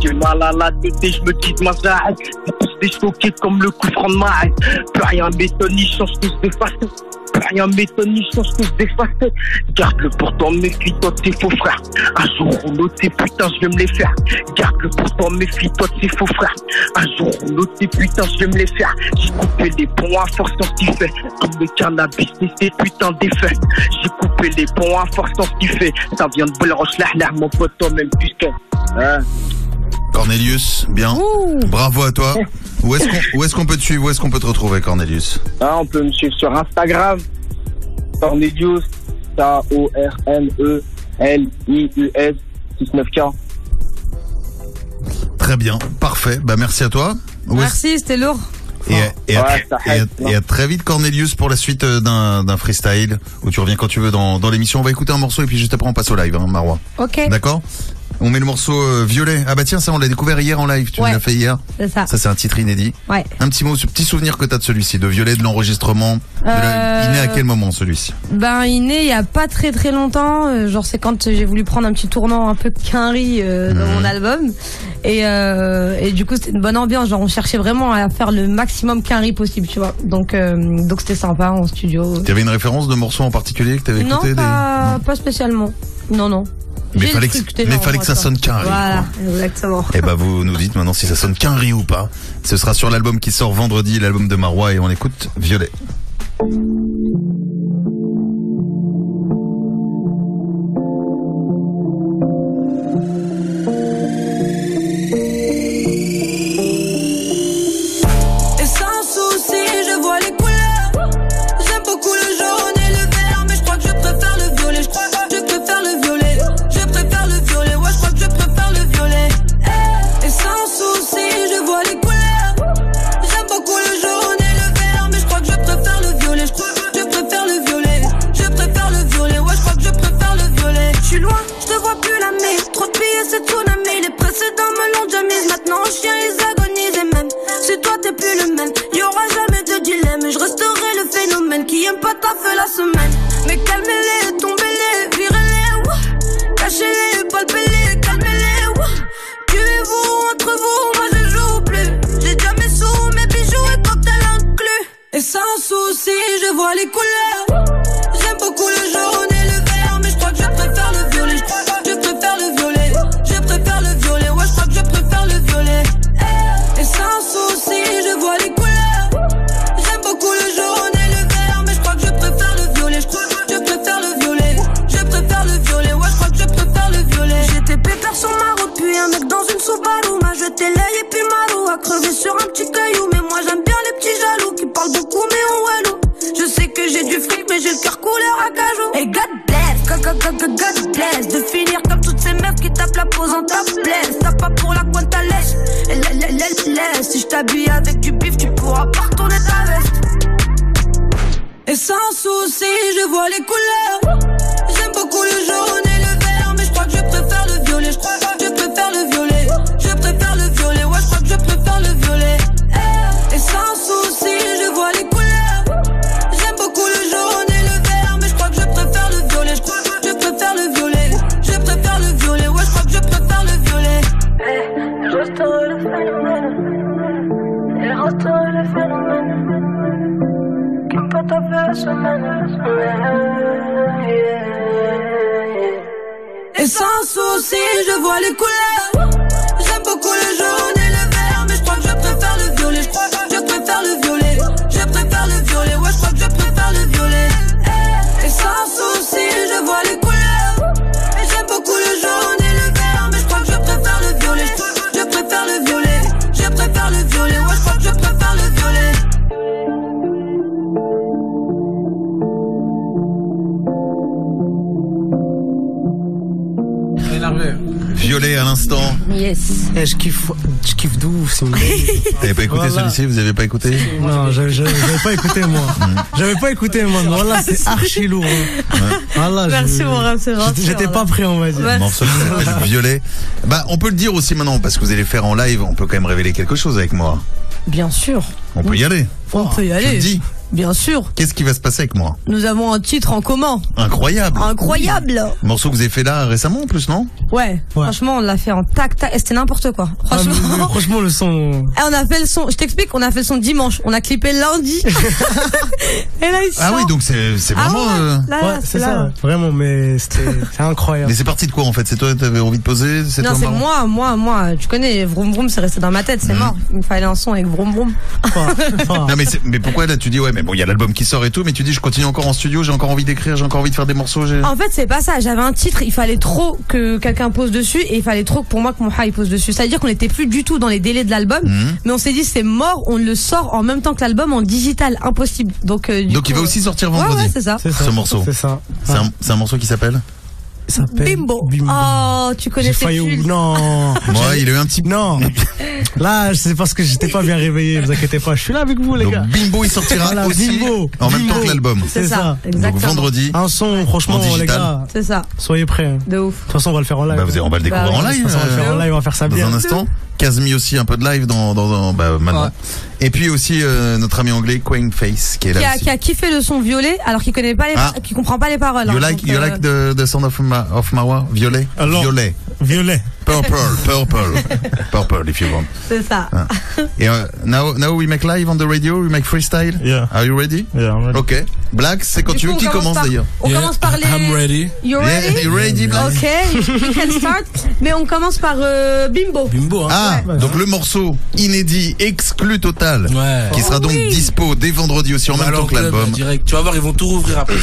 [SPEAKER 13] J'ai mal à la tête et je me dis ma j'arrête Ils tous déchoqués comme le coup franc de ma haine. Plus rien m'étonne, ils changent tous de façon Plus rien m'étonne, ils changent tous des facettes Garde-le pour toi, méfie-toi de tes faux frères Un jour ou l'autre, ces putains, je vais me les faire. Garde-le pour toi, méfie-toi de tes faux frères Un jour ou l'autre, ces putains, je vais me les faire. J'ai coupé les ponts à force fait Comme le cannabis et ses putains d'effets. J'ai coupé les ponts à force fait Ça vient de Belroche, là, mon pote, toi-même, puisque Hein?
[SPEAKER 2] Cornelius, bien.
[SPEAKER 10] Ouh.
[SPEAKER 2] Bravo à toi. Où est-ce qu'on peut te suivre? Où est-ce qu'on peut te retrouver, Cornelius?
[SPEAKER 13] Ah, on peut me suivre sur Instagram. Cornelius, K-O-R-N-E-L-I-U-S, 69K.
[SPEAKER 2] Très bien, parfait. Bah merci à toi. Où
[SPEAKER 10] Merci, c'était lourd.
[SPEAKER 2] Et, et, à,
[SPEAKER 13] Ouais, ça
[SPEAKER 2] et à-
[SPEAKER 13] aide,
[SPEAKER 2] et à très vite Cornelius pour la suite euh, d'un d'un freestyle où tu reviens quand tu veux dans, dans l'émission. On va écouter un morceau et puis juste après on passe au live, hein, Marois.
[SPEAKER 10] Ok.
[SPEAKER 2] D'accord? On met le morceau euh, violet. Ah bah tiens, ça on l'a découvert hier en live. Tu
[SPEAKER 10] Ouais.
[SPEAKER 2] l'as fait hier.
[SPEAKER 10] C'est ça.
[SPEAKER 2] Ça c'est un titre inédit.
[SPEAKER 10] Ouais.
[SPEAKER 2] Un petit mot, ce petit souvenir que t'as de celui-ci, de violet, de l'enregistrement. la-
[SPEAKER 10] Euh,
[SPEAKER 2] Il est à quel moment celui-ci
[SPEAKER 10] Ben, il naît il y a pas très très longtemps. euh, Genre, c'est quand j'ai voulu prendre un petit tournant un peu quinri euh, dans mon album. Et, euh, et du coup, c'était une bonne ambiance. Genre, on cherchait vraiment à faire le maximum quinri possible, tu vois. Donc, euh, donc c'était sympa en studio.
[SPEAKER 2] T'avais une référence de morceau en particulier que t'avais
[SPEAKER 10] Non,
[SPEAKER 2] écouté des-
[SPEAKER 10] pas, pas spécialement. Non, non.
[SPEAKER 2] Mais fallait que- mais fallait ça sonne quinri,
[SPEAKER 10] Voilà, exactement.
[SPEAKER 2] Eh bah vous nous dites maintenant si ça sonne qu'un riz ou pas. Ce sera sur l'album qui sort vendredi, l'album de Marois et on écoute Violet.
[SPEAKER 3] En top bless. T'as pas pour la coin ta lèche. Laisse, si je t'habille avec du bif, tu pourras pas retourner ta veste. Et sans souci, je vois les couleurs. Souci, je
[SPEAKER 10] Yes.
[SPEAKER 4] Eh, je kiffe, je kiffe de ouf. une-
[SPEAKER 2] T'avez pas écouté
[SPEAKER 4] Voilà.
[SPEAKER 2] celui-ci Vous avez pas écouté
[SPEAKER 4] Non, j'avais j'avais- j'avais pas écouté moi. J'avais pas écouté moi. mais Voilà, c'est archi lourd. hein. Voilà,
[SPEAKER 10] Merci,
[SPEAKER 4] je-
[SPEAKER 10] mon gentil,
[SPEAKER 4] j'étais- pas prêt, on va dire.
[SPEAKER 2] Morceau qui s'appelle Violet. Bah, on peut le dire aussi maintenant parce que vous allez le faire en live. On peut quand même révéler quelque chose avec moi.
[SPEAKER 10] Bien sûr.
[SPEAKER 2] On peut y aller.
[SPEAKER 10] On peut y
[SPEAKER 2] Je le
[SPEAKER 10] aller.
[SPEAKER 2] dis.
[SPEAKER 10] Bien sûr.
[SPEAKER 2] Qu'est-ce qui va se passer avec moi
[SPEAKER 10] Nous avons un titre en commun.
[SPEAKER 2] Incroyable.
[SPEAKER 10] Incroyable.
[SPEAKER 2] Morceau que vous avez fait là récemment en plus, non
[SPEAKER 10] Ouais. Franchement, on l'a fait en tac tac. Et c'était n'importe quoi.
[SPEAKER 4] Ah, mais- mais
[SPEAKER 10] Franchement.
[SPEAKER 4] franchement, le son.
[SPEAKER 10] Eh, on a fait le son, je t'explique, on a fait le son dimanche, on a clippé lundi. et là, il
[SPEAKER 2] Ah
[SPEAKER 10] sort.
[SPEAKER 2] oui, donc c'est c'est
[SPEAKER 10] Ah
[SPEAKER 2] vraiment.
[SPEAKER 10] ouais,
[SPEAKER 2] euh,
[SPEAKER 10] là,
[SPEAKER 4] Ouais,
[SPEAKER 10] là,
[SPEAKER 4] c'est ça, vraiment, mais c'était c'est incroyable.
[SPEAKER 2] Mais c'est parti de quoi en fait? C'est toi qui avais envie de poser?
[SPEAKER 10] Non, c'est moi, moi, moi. Tu connais, vroom vroom, c'est resté dans ma tête, c'est
[SPEAKER 2] Mhm.
[SPEAKER 10] mort. Il me fallait un son avec vroom vroom.
[SPEAKER 2] Non mais, mais pourquoi là tu dis ouais mais bon il y a l'album qui sort et tout mais tu dis je continue encore en studio j'ai encore envie d'écrire j'ai encore envie de faire des morceaux j'ai
[SPEAKER 10] En fait, c'est pas ça. J'avais un titre, il fallait trop que quelqu'un pose dessus et il fallait trop que pour moi que mon high pose dessus. C'est-à-dire qu'on n'était plus du tout dans les délais de l'album,
[SPEAKER 2] Mhm.
[SPEAKER 10] mais on s'est dit c'est mort, on le sort en même temps que l'album en digital, impossible. Donc, euh, du
[SPEAKER 2] donc il va aussi sortir
[SPEAKER 10] Ouais,
[SPEAKER 2] vendredi
[SPEAKER 10] ouais, c'est ça.
[SPEAKER 4] C'est ça.
[SPEAKER 2] ce morceau
[SPEAKER 4] C'est ça.
[SPEAKER 2] c'est un, morceau qui
[SPEAKER 4] Il s'appelle
[SPEAKER 10] Bimbo.
[SPEAKER 4] Bimbo.
[SPEAKER 10] Oh, tu
[SPEAKER 4] J'ai
[SPEAKER 10] connaissais
[SPEAKER 4] failli ou non.
[SPEAKER 2] Moi, il a eu un petit.
[SPEAKER 4] Non. Là, c'est parce que j'étais pas bien réveillé. Vous inquiétez pas, je suis là avec vous, les
[SPEAKER 2] Donc
[SPEAKER 4] gars.
[SPEAKER 2] Bimbo, il sortira
[SPEAKER 4] Voilà,
[SPEAKER 2] aussi
[SPEAKER 4] Bimbo.
[SPEAKER 2] en même
[SPEAKER 4] Bimbo.
[SPEAKER 2] temps que l'album.
[SPEAKER 10] C'est ça.
[SPEAKER 2] Donc
[SPEAKER 10] exactement.
[SPEAKER 2] vendredi.
[SPEAKER 4] Un son, franchement,
[SPEAKER 2] En
[SPEAKER 4] les
[SPEAKER 2] digital.
[SPEAKER 4] gars,
[SPEAKER 10] C'est ça,
[SPEAKER 4] soyez prêts. De
[SPEAKER 10] de ouf.
[SPEAKER 4] toute façon, on va le faire en live.
[SPEAKER 2] Bah, vous- on va le découvrir
[SPEAKER 10] Bah,
[SPEAKER 2] en
[SPEAKER 10] ouais,
[SPEAKER 2] live.
[SPEAKER 4] De toute façon, on va le faire en
[SPEAKER 2] euh,
[SPEAKER 4] live, on va faire ça
[SPEAKER 2] dans
[SPEAKER 4] bien.
[SPEAKER 2] un instant. Casmi aussi un peu de live dans, dans, dans- bah, maintenant.
[SPEAKER 4] Ouais.
[SPEAKER 2] Et puis aussi euh, notre ami anglais Quang Face qui est là
[SPEAKER 10] Qui a,
[SPEAKER 2] aussi.
[SPEAKER 10] qui a kiffé le son violet alors qu'il connaît pas les,
[SPEAKER 2] Ah.
[SPEAKER 10] qui comprend pas les paroles.
[SPEAKER 2] You
[SPEAKER 10] hein.
[SPEAKER 2] like,
[SPEAKER 10] Donc,
[SPEAKER 2] you
[SPEAKER 10] euh,
[SPEAKER 2] like the, the sound of, ma, of Mawa? Violet?
[SPEAKER 6] Alors.
[SPEAKER 2] Violet.
[SPEAKER 6] Violet.
[SPEAKER 2] Purple, purple. purple if you want.
[SPEAKER 10] C'est ça.
[SPEAKER 2] Ah. Et uh, now, now we make live on the radio, we make freestyle?
[SPEAKER 6] Yeah.
[SPEAKER 2] Are you ready?
[SPEAKER 6] Yeah, I'm ready.
[SPEAKER 2] Ok. Black, c'est quand
[SPEAKER 10] Du
[SPEAKER 2] tu veux. Qui commence
[SPEAKER 10] par-
[SPEAKER 2] d'ailleurs?
[SPEAKER 10] On commence par les.
[SPEAKER 5] I'm ready.
[SPEAKER 10] You
[SPEAKER 2] Yeah,
[SPEAKER 10] ready?
[SPEAKER 2] you ready, Black?
[SPEAKER 10] Ok, we can start. Mais on commence par euh, Bimbo.
[SPEAKER 5] Bimbo, hein.
[SPEAKER 2] Ah, donc le morceau inédit, exclu total,
[SPEAKER 5] Ouais.
[SPEAKER 2] qui sera donc
[SPEAKER 10] oui.
[SPEAKER 2] dispo dès vendredi aussi en même temps que l'album.
[SPEAKER 5] Direct. Tu vas voir, ils vont tout rouvrir après.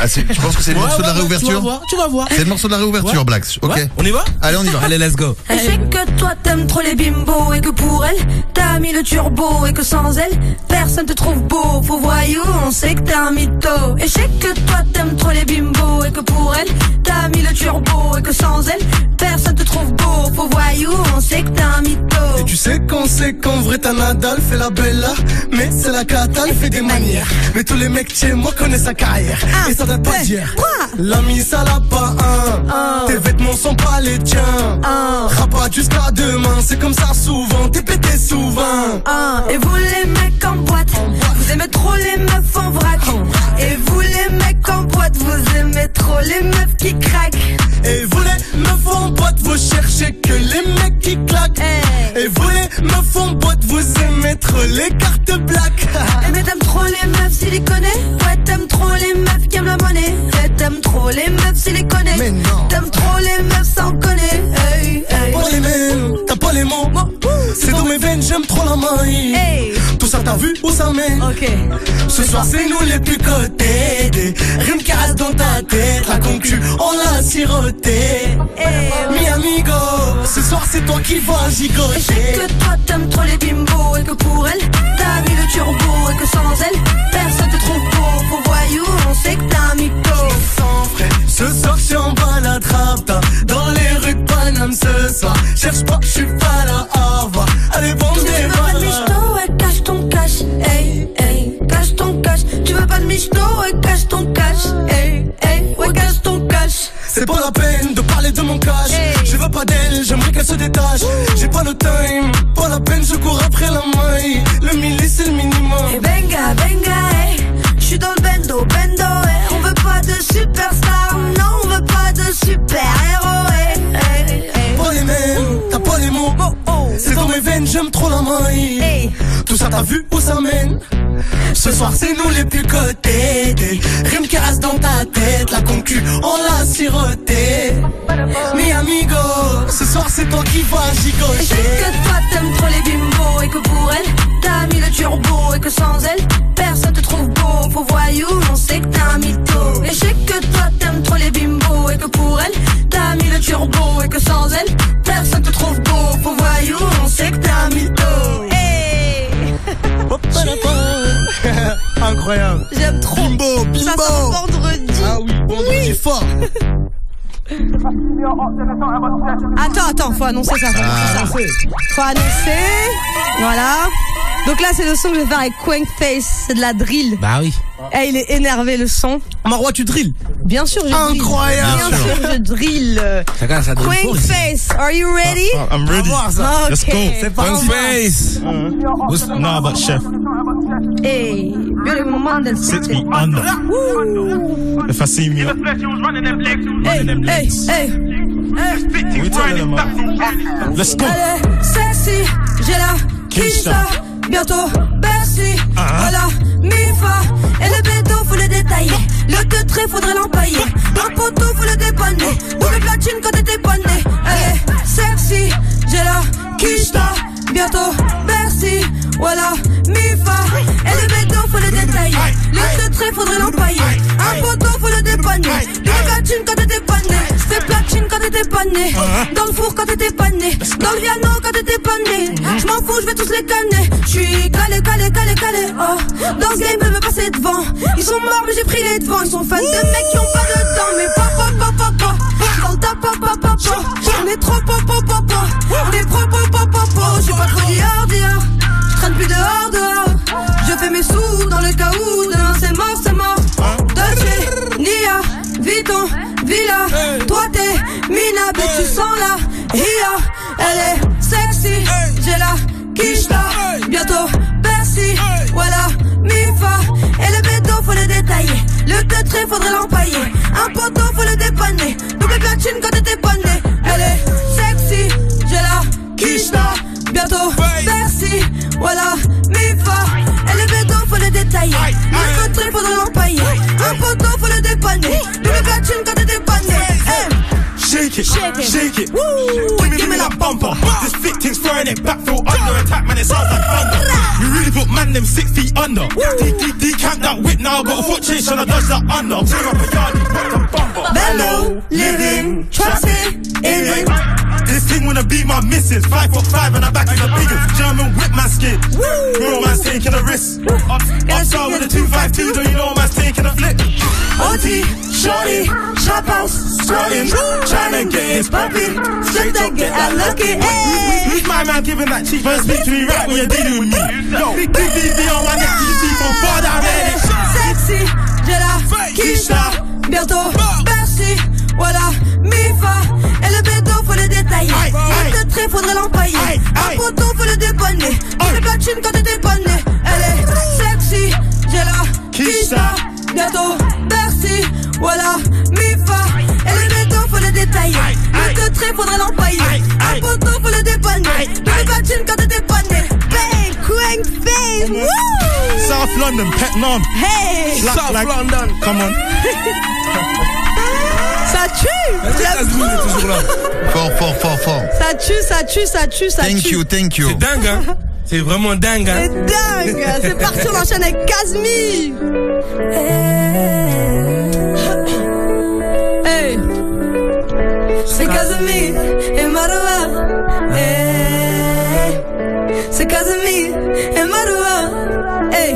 [SPEAKER 2] Ah, tu penses que c'est le
[SPEAKER 5] Ouais,
[SPEAKER 2] morceau de la réouverture
[SPEAKER 5] voir, tu vas voir.
[SPEAKER 2] C'est le morceau de la réouverture,
[SPEAKER 5] Ouais.
[SPEAKER 2] Blacks. Ok.
[SPEAKER 5] Ouais, On y va
[SPEAKER 2] Allez, on y va.
[SPEAKER 5] Let's go.
[SPEAKER 3] Et je sais que toi t'aimes trop les bimbos et que pour elle t'as mis le turbo et que sans elle personne te trouve beau. Faux voyou, on sait que t'es un mytho. Et je sais que toi t'aimes trop les bimbos et que pour elle t'as mis le turbo et que sans elle personne te trouve beau. Faux voyou, on sait que t'es un mytho.
[SPEAKER 4] Et tu sais qu'on sait qu'en vrai ta Nadal fait la bella Mais c'est la cata, elle fait des manières Mais tous les mecs chez moi connaissent sa carrière Et ça date pas d'hier L'ami ça l'a pas un Tes vêtements sont pas les tiens Rapat jusqu'à demain C'est comme ça souvent, t'es pété souvent
[SPEAKER 3] Ah, Et vous les mecs en boîte, vous aimez trop les meufs en vrac. Et vous les mecs en boîte, vous aimez trop les meufs qui craquent.
[SPEAKER 4] Et vous les meufs en boîte, vous cherchez que les mecs qui claquent
[SPEAKER 3] Hey.
[SPEAKER 4] Et vous les meufs en boîte, vous aimez trop les cartes black
[SPEAKER 3] Eh mais t'aimes trop les meufs siliconées Ouais t'aimes trop les meufs qui aiment la monnaie Ouais t'aimes trop les meufs siliconées
[SPEAKER 4] Mais non.
[SPEAKER 3] T'aimes trop les meufs sans connaître hey.
[SPEAKER 4] Pas les mêmes, t'as pas les mots. C'est dans mes veines, j'aime trop la main
[SPEAKER 3] Hey.
[SPEAKER 4] Tout ça t'as vu où ça mène. Ce soir c'est nous les plus cotés. Des rimes dans ta tête. La concu, on l'a siroté. Mi amigo Ce soir c'est toi qui vas
[SPEAKER 3] Et je sais
[SPEAKER 4] gigoter
[SPEAKER 3] que toi t'aimes trop les bimbos Et que pour elle t'as mis le turbo Et que sans elle personne te trouve beau On sait que t'es un mytho
[SPEAKER 4] Sans frais. Ce soir j'suis en bas la trappe Dans les rues de Paname ce soir. Cherche pas, j'suis pas là, au revoir. Allez bon
[SPEAKER 3] Tu veux pas de michto, ouais, cache ton cash, hey, hey, cache ton cash. Tu veux pas de michto, ouais, cache ton cash, hey, hey, ouais, cache ton cash.
[SPEAKER 4] C'est pas la peine de parler de mon cash
[SPEAKER 3] Hey.
[SPEAKER 4] Je veux pas d'elle, j'aimerais qu'elle se détache. J'ai pas le time, pas la peine, je cours après la maille. Le milli c'est le minimum.
[SPEAKER 3] Et benga, benga, hey, j'suis bendo, hey. On veut pas de superstar, non, on veut pas de super héros, hey, hey, hey.
[SPEAKER 4] Pas les mêmes, t'as pas les mots C'est dans mes veines, j'aime trop la maille
[SPEAKER 3] Hey.
[SPEAKER 4] Tout ça t'as vu où ça mène? Ce soir c'est nous les plus cotés Des rimes qui restent dans ta tête La concu, on l'a siroté Mi amigo Ce soir c'est toi qui vas
[SPEAKER 3] Et je sais
[SPEAKER 4] gigoter
[SPEAKER 3] que toi t'aimes trop les bimbos et que pour elle t'as mis le turbo et que sans elle personne te trouve Faux voyou, on sait que t'es un mytho. Et je sais que toi t'aimes trop les bimbos et que pour elle t'as mis le turbo et que sans elle personne te trouve beau. Faux voyou, on sait que t'es un mytho. Hey
[SPEAKER 4] Incroyable
[SPEAKER 10] J'aime trop.
[SPEAKER 4] Bimbo, bimbo
[SPEAKER 10] Ça sort vendredi.
[SPEAKER 4] Ah oui, vendredi fort
[SPEAKER 10] Attends, attends, faut annoncer ça. Faut annoncer ça. Faut annoncer. Voilà. Donc là, c'est le son que je vais faire avec Quank Face. C'est de la drill.
[SPEAKER 5] Bah oui.
[SPEAKER 10] Eh, il est énervé le son.
[SPEAKER 4] Marois tu drill
[SPEAKER 10] Bien sûr, je drill.
[SPEAKER 4] Incroyable.
[SPEAKER 10] Bien sûr, je drill. Quank
[SPEAKER 5] ici.
[SPEAKER 10] Face, are you ready?
[SPEAKER 6] Oh, I'm ready. Let's go.
[SPEAKER 4] C'est pas
[SPEAKER 5] One face.
[SPEAKER 6] No, but chef,
[SPEAKER 10] Hey, moment del
[SPEAKER 6] six
[SPEAKER 10] city.
[SPEAKER 6] feet under. If I see me
[SPEAKER 10] Hey, hey, hey.
[SPEAKER 6] Let's go.
[SPEAKER 10] Elle est sexy, j'ai la quiche Bientôt Bercy, voilà Mifa. Et le bédo faut le détailler. Le teutré faudrait l'empailler. Un poteau faut le dépanner. Double platine quand t'étais pas né Elle est sexy, j'ai la quiche Bientôt Bercy, voilà Mifa. Et le bédo faut le détailler. Le teutré faudrait l'empailler t'étais pas né pas né Dans le four quand t'étais pas né Dans le piano quand t'étais
[SPEAKER 3] dépanner. Je m'en fous, je vais tous les canner. Je suis calé, calé, calé, calé. Oh, dans ce game, me passer devant. Ils sont morts, mais j'ai pris les devants. Ils sont fans de mecs qui ont pas de temps. Mais papa, papa, papa. Dans le tap, papa, papa. On est trop, papa, papa. On est pro, papa, papa. Je suis pas trop dehors, dehors. Je traîne plus dehors, dehors. Je fais mes sous dans le cas où demain c'est mort, c'est mort. Dolce, Nia, Vuitton, Villa. Mina, mais tu sens la Ria. Elle est sexy, j'ai la quicheta. Bientôt Bercy, voilà Mifa. Et le béton faut le détailler. Le teutré faudrait l'empailler. Un poteau faut le dépanner. Double platine quand t'étais pas né. Elle est sexy, j'ai la quicheta. Bientôt Bercy, voilà Mifa. Et le béton faut le détailler. Le teutré faudrait l'empailler. Un poteau faut le dépanner. Double platine quand
[SPEAKER 6] Shake it,
[SPEAKER 3] Shake it.
[SPEAKER 6] shake it.
[SPEAKER 3] Woo.
[SPEAKER 6] Give me, give me that bumper. This thick thing's throwing it back, feel under attack, man. It sounds like thunder. You really put man them six feet under. D D D camp that whip now, got a foot chase tryna dodge that under. Tear up a yard, put them bumper.
[SPEAKER 3] Bello, living, trusting, in
[SPEAKER 6] This thing wanna be my missus. Five foot five and the back is the biggest. German whip man skin. Real man's taking a risk. Up, upside with a 252, don't you know man's taking a flip?
[SPEAKER 3] OT, shorty, shop house, scrolling, tryna get his puppy, straight to get lucky, hey.
[SPEAKER 6] My man giving that cheap man speak to me right when you're dealing with me? Yo, big on my neck, you see from far down there.
[SPEAKER 3] Sexy, quicheta, bientôt Bercy, voilà Mifa, et le béton faut le détailler, le teutré faudrait l'empailler, un poteau faut le dépanner, on fait platine quand né, elle est sexy, j'ai la quicheta, bientôt Bercy, voilà Mifa, détailler, le teutré faudrait l'empailler, un poteau faut le dépanner, on fait platine quand t'étais pas né, bang, crank face, woo!
[SPEAKER 6] South London, Pet Nom.
[SPEAKER 3] Hey!
[SPEAKER 6] Black
[SPEAKER 5] South. London.
[SPEAKER 6] Come on.
[SPEAKER 14] Ça tue
[SPEAKER 5] toujours là?
[SPEAKER 2] Fort, fort, fort, fort.
[SPEAKER 14] Ça tue, ça tue, ça tue, ça
[SPEAKER 2] Thank
[SPEAKER 14] tue.
[SPEAKER 2] you, thank you.
[SPEAKER 5] C'est dingue, hein? C'est vraiment dingue,
[SPEAKER 14] C'est
[SPEAKER 5] hein
[SPEAKER 14] dingue C'est parti, on enchaîne avec Kazmi Hey
[SPEAKER 3] C'est Kazumi et. Hey. C'est Kazumi et Marwa. Hey.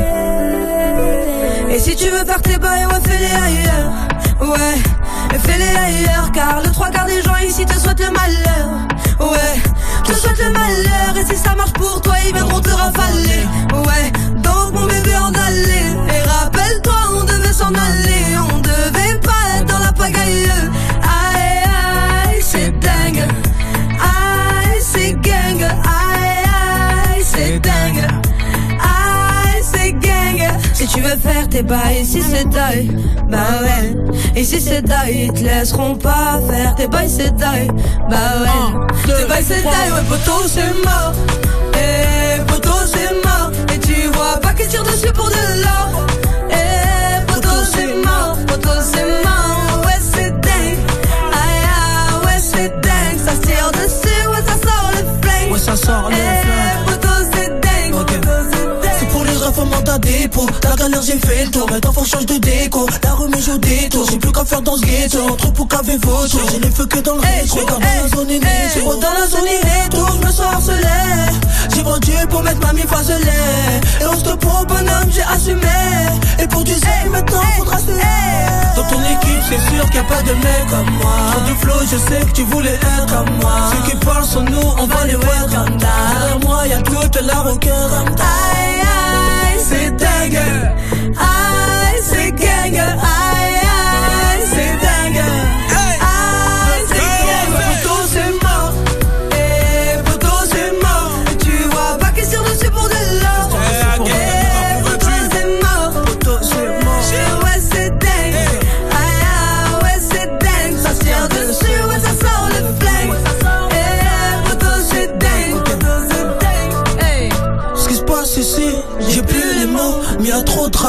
[SPEAKER 3] Et si tu veux faire tes bails, ouais, fais-les ailleurs. Ouais, fais-les ailleurs. Car le trois quarts des gens ici te souhaitent le malheur. Ouais, te souhaitent le malheur. Et si ça marche pour toi, ils viendront te rafaler. Ouais, donc mon bébé en aller. Et rappelle-toi, on devait s'en aller. Si tu veux faire tes bails, si c'est taille, bah ouais. Et si c'est taille, ils te laisseront pas faire tes bails, c'est taille, bah ouais. Tes bails, c'est taille, ouais, poteau, c'est mort. Eh, poteau, c'est mort. Et tu vois pas qu'ils tirent dessus pour de l'or. Eh, poteau, c'est mort. Poteau, c'est mort. Ouais, c'est dingue. Aïe, aïe, ouais, c'est dingue. Ça tire dessus, ouais, ça sort le flame.
[SPEAKER 8] Ouais, ça sort le au mandat dépôt La galère j'ai fait le tour Maintenant faut change de déco. La remise au détour J'ai plus qu'à faire dans ce ghetto. Trop pour qu'avec vos J'ai les feux que dans le
[SPEAKER 3] Hey,
[SPEAKER 8] rétro. Car
[SPEAKER 3] hey,
[SPEAKER 8] dans la zone est Gros dans la zone est rétro Je me sens harcelé J'ai vendu pour mettre ma mi facelée Et on se pour bonhomme j'ai assumé. Et pour du zèle maintenant faudra se Dans ton équipe c'est sûr qu'il n'y a pas de mec comme moi. Trop du flow je sais que tu voulais être comme moi. Ceux qui parlent sur nous on va les welcome Derrière moi y'a toute la
[SPEAKER 3] Aïe, aïe, c'est dingue. Aïe, c'est gang. Aïe,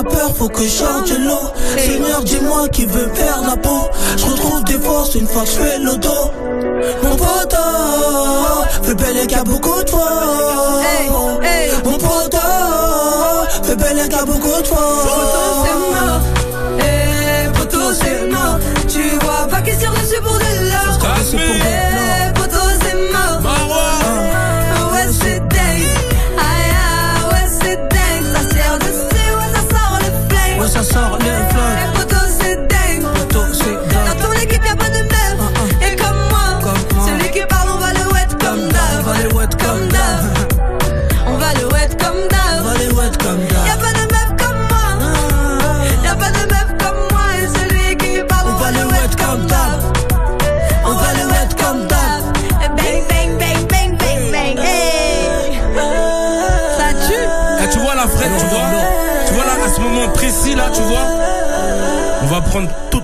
[SPEAKER 8] rappeurs, faut que je change de l'eau. Seigneur, dis-moi qui veut perdre la peau. Je retrouve des forces une fois que je fais le dos. Mon poteau, fait belle et qu'il y a beaucoup de fois. Mon poteau, fait belle et qu'il y a beaucoup de fois.
[SPEAKER 3] Poteau c'est mort, eh poteau c'est mort Tu vois pas pour de
[SPEAKER 8] c'est pour de l'or.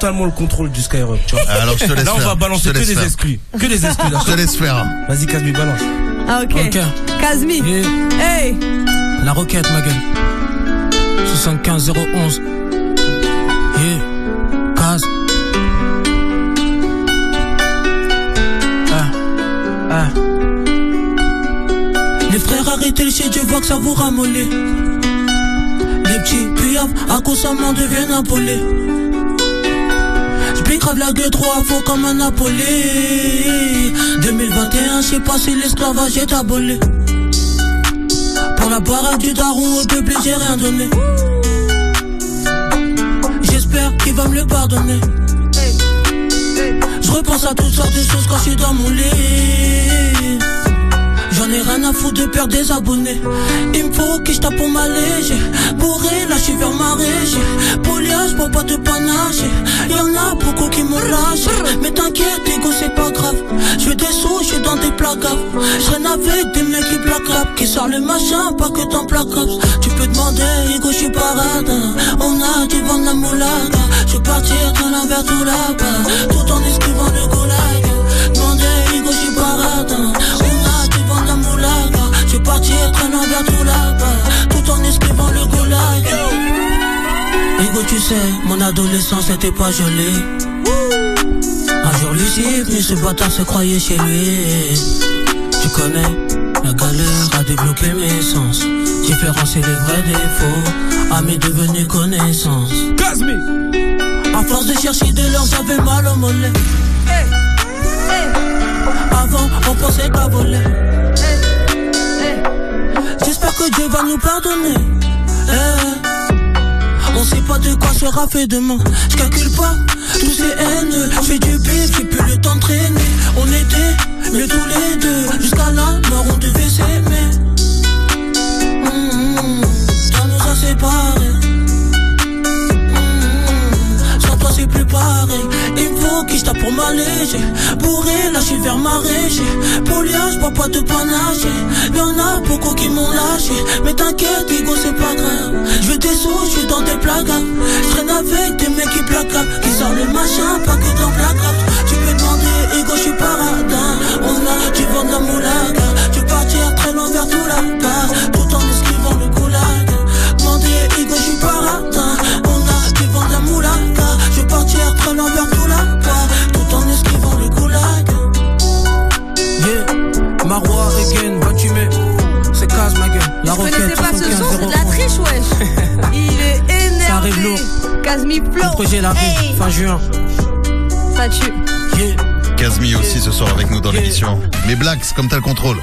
[SPEAKER 5] Totalement le contrôle du Skyrock, tu vois.
[SPEAKER 2] Alors, je te laisse
[SPEAKER 5] Là, on
[SPEAKER 2] faire.
[SPEAKER 5] va balancer que des exclus. Que des exclus,
[SPEAKER 2] Je te laisse faire.
[SPEAKER 5] Vas-y, Casmi, balance.
[SPEAKER 10] Ah, ok.
[SPEAKER 8] Ok.
[SPEAKER 10] Kazmi. Hey.
[SPEAKER 8] La roquette, ma gueule. 75 011. Yeah. Case. Ah. Ah. Les frères, arrêtez le shit, je vois que ça vous ramollit. Les petits puyaves, à m'en deviennent appelés. Gueule trop à faux comme un Napoli. 2021, je sais pas si l'esclavage est aboli. Pour la baraque du daron au peuple j'ai rien donné. J'espère qu'il va me le pardonner. Je repense à toutes sortes de choses quand je suis dans mon lit. J'en ai rien à foutre de perdre des abonnés. Il me faut que je tape pour m'alléger. Bourré, t'inquiète, égo c'est pas grave. Je veux des sous, je suis dans des placards Je avec des mecs qui plaquent Qui sortent le machin, pas que dans placards Tu peux demander, égo je suis paradin On a du vent de la moulaga. Je vais partir de l'envers tout là-bas Tout en esquivant le goulag. Demandez, égo je suis paradin On a du vent de la moulaga. Je vais partir de l'envers tout là-bas Tout en esquivant le goulag. Ego tu sais, mon adolescence n'était pas jolie Un jour lucide, mais ce bâtard se croyait chez lui. Tu connais, la galère a débloqué mes sens. Différencier les vrais défauts, amis devenus connaissances À force de chercher de l'or, j'avais mal au mollet. Avant, on pensait qu'à voler. J'espère que Dieu va nous pardonner. Eh. On sait pas de quoi sera fait demain. Je calcule pas tous ces haines. Je fais du bif, j'ai plus le temps traîner. On était mieux tous les deux. Jusqu'à la mort, on devait s'aimer. Mmh, ça nous a séparés. Mmh, sans toi, c'est plus pareil. Qui je tape pour m'alléger. Bourré, là, vers ma régie. Poliage, bois pas de panache. Y'en a beaucoup qui m'ont lâché. Mais t'inquiète, Igo, c'est pas grave. Je veux des sous, je suis dans des placards. Je traîne avec des mecs qui plaquent. Qui sortent le machin, pas que dans placard. Tu peux demander, Igo, je suis paradin. On a du vent de la moulaga. Tu partir très loin vers tout là-bas. Tout Le projet l'arrive
[SPEAKER 10] Hey.
[SPEAKER 8] fin juin.
[SPEAKER 10] Ça tue.
[SPEAKER 2] Kazmi aussi ce soir avec nous dans l'émission. Mais Blacks, comme t'as le contrôle.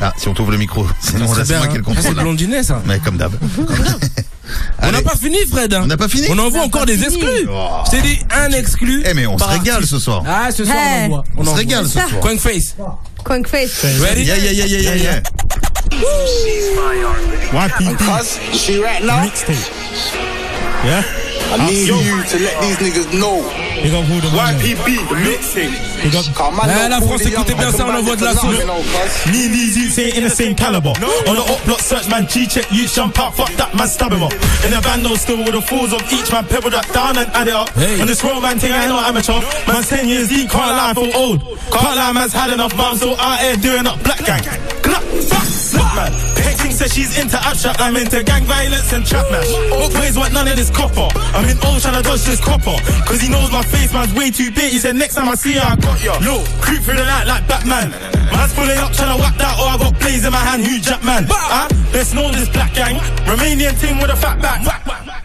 [SPEAKER 2] Ah, si on t'ouvre le micro, sinon là c'est moi
[SPEAKER 5] hein.
[SPEAKER 2] qui ai le
[SPEAKER 5] Ça, c'est
[SPEAKER 2] contrôle.
[SPEAKER 5] blondinet, ça.
[SPEAKER 2] Mais comme d'hab.
[SPEAKER 5] On n'a pas fini, Fred. hein.
[SPEAKER 2] On n'a pas fini
[SPEAKER 5] On envoie encore des exclus. Je t'ai dit un exclu.
[SPEAKER 2] Eh mais on se régale ce soir.
[SPEAKER 5] Ah, ce soir,
[SPEAKER 10] Hey.
[SPEAKER 5] on envoie.
[SPEAKER 2] On se
[SPEAKER 5] envoie.
[SPEAKER 2] régale ce soir.
[SPEAKER 5] Quank face.
[SPEAKER 10] Quank Face.
[SPEAKER 5] Ready?
[SPEAKER 2] Yeah, yeah, yeah, yeah, yeah, yeah.
[SPEAKER 6] YPP
[SPEAKER 15] She right now.
[SPEAKER 6] mixtape. Yeah?
[SPEAKER 15] I need
[SPEAKER 6] Yo.
[SPEAKER 15] you to let these niggas know.
[SPEAKER 6] Big up who the man.
[SPEAKER 15] YPP, the mixtape.
[SPEAKER 6] Big up.
[SPEAKER 15] Come on,
[SPEAKER 5] Eh, la
[SPEAKER 15] don't
[SPEAKER 5] France,
[SPEAKER 15] pull
[SPEAKER 5] écoutez bien ça, on envoie de la sauce.
[SPEAKER 15] nothing, cuz.
[SPEAKER 6] Me and these youths ain't in the same caliber. On the up block search man, G check you jump out, fuck that man, stab him up. In the band, no still with the fools of each man, pebble that down and add it up.
[SPEAKER 5] Hey.
[SPEAKER 6] On this road man thing, I know amateur. Man's 10 years deep, can't lie, I feel old. Can't lie, man's had enough, but I'm out here doing up black gang. Clap, fuck, slap man. Hecting says she's into abstract, I'm into gang violence and trap mash. What plays want none of this copper? I'm in old trying to dodge this copper. Cause he knows my face, man's way too big. He said next time I see her, I got ya. Yo, creep through the night like Batman. Man's pulling up trying to whack that, or I got blaze in my hand, who Jack man? Ah, let's know this black gang. Romanian thing with a fat back.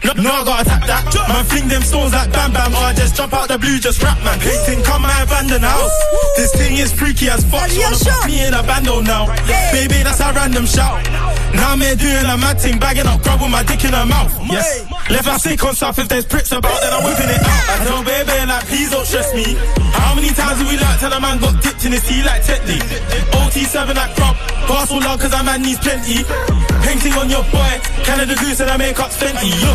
[SPEAKER 6] No, no, I gotta tap that. Man, fling them stones like Bam Bam, or I just jump out the blue, just rap man. Hating, come my abandoned house. This thing is freaky as fuck. She wanna put me in a bando now. Baby, that's a random shout. Now I'm here doing a mad thing, bagging up grub with my dick in her mouth. Yes. Left my sick on stuff, if there's pricks about, then I'm whipping it out. I tell baby, like, please don't stress me. How many times have we learned till a man got dipped in his tea like Tetley? OT7 like crop, pass all love cause a man needs plenty. Painting on your boy, Canada Goose and I make up plenty. Yo,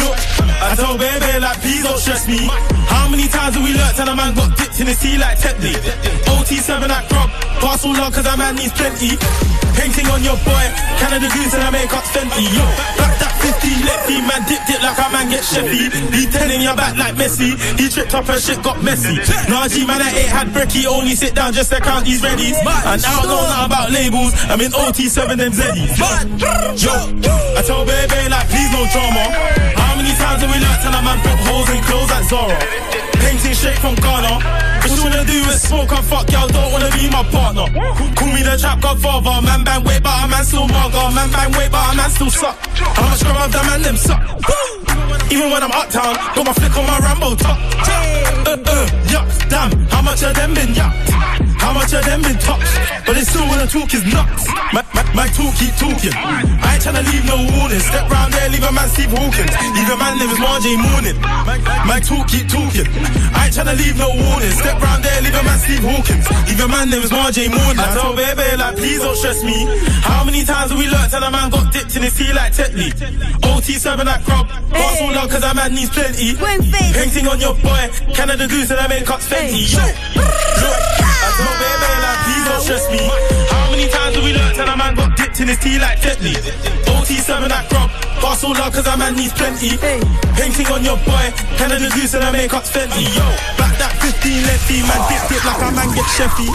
[SPEAKER 6] look, I tell baby, like, please don't stress me. How many times have we learned till a man got dipped in his tea like Tetley? OT7 like crop, pass Pass all love cause a man needs plenty. Painting on your boy, Canada Goose and I make up Fenty. Yo, back that 50, let me man dipped it like a man get Sheffy. He telling your back like Messi. He tripped up and shit got messy. G man at 8 had brekkie, only sit down just to count these readies. And I don't know nothing about labels, I'm in OT7 them Zeddies. Yo, I told baby like please no drama. How many times have we learnt till a man put holes in clothes like Zara? Painting straight from Ghana. What you wanna do is smoke and fuck, y'all don't wanna be my partner. Call me the trap godfather, man bang wait, but a man still mugger. Man bang wait, but a man still suck. How much grab of that man them suck? Even when I'm uptown, got my flick on my Rambo top. Uh, uh, yup, damn, how much of them been yucked? How much of them been touched? But they still wanna talk is nuts. My, my, my talk keep talking. I ain't tryna leave no warning. Step round there, leave a man Steve Hawkins. Leave a man name is Marjay Morning. My, my talk keep talking. I ain't tryna leave no warning. Step round there, leave a man Steve Hawkins. Leave a man name is Marjay Morning. I told baby like please don't stress me. How many times have we learnt till a man got dipped in his tea like Tetley? OT7 that crop. Pass all love cause a man needs plenty. Painting on your boy. Canada Goose and I make cuts Fenty. Yo, look. Told baby like please don't stress me. How many times have we learnt till a man got dipped in his tea like Tetley? OT7 that crop. Pass all love cause a man needs plenty. Painting on your boy. Canada Goose and I make cuts Fenty. Yo, back that 15 lefty man dipped it like a man get Sheffy.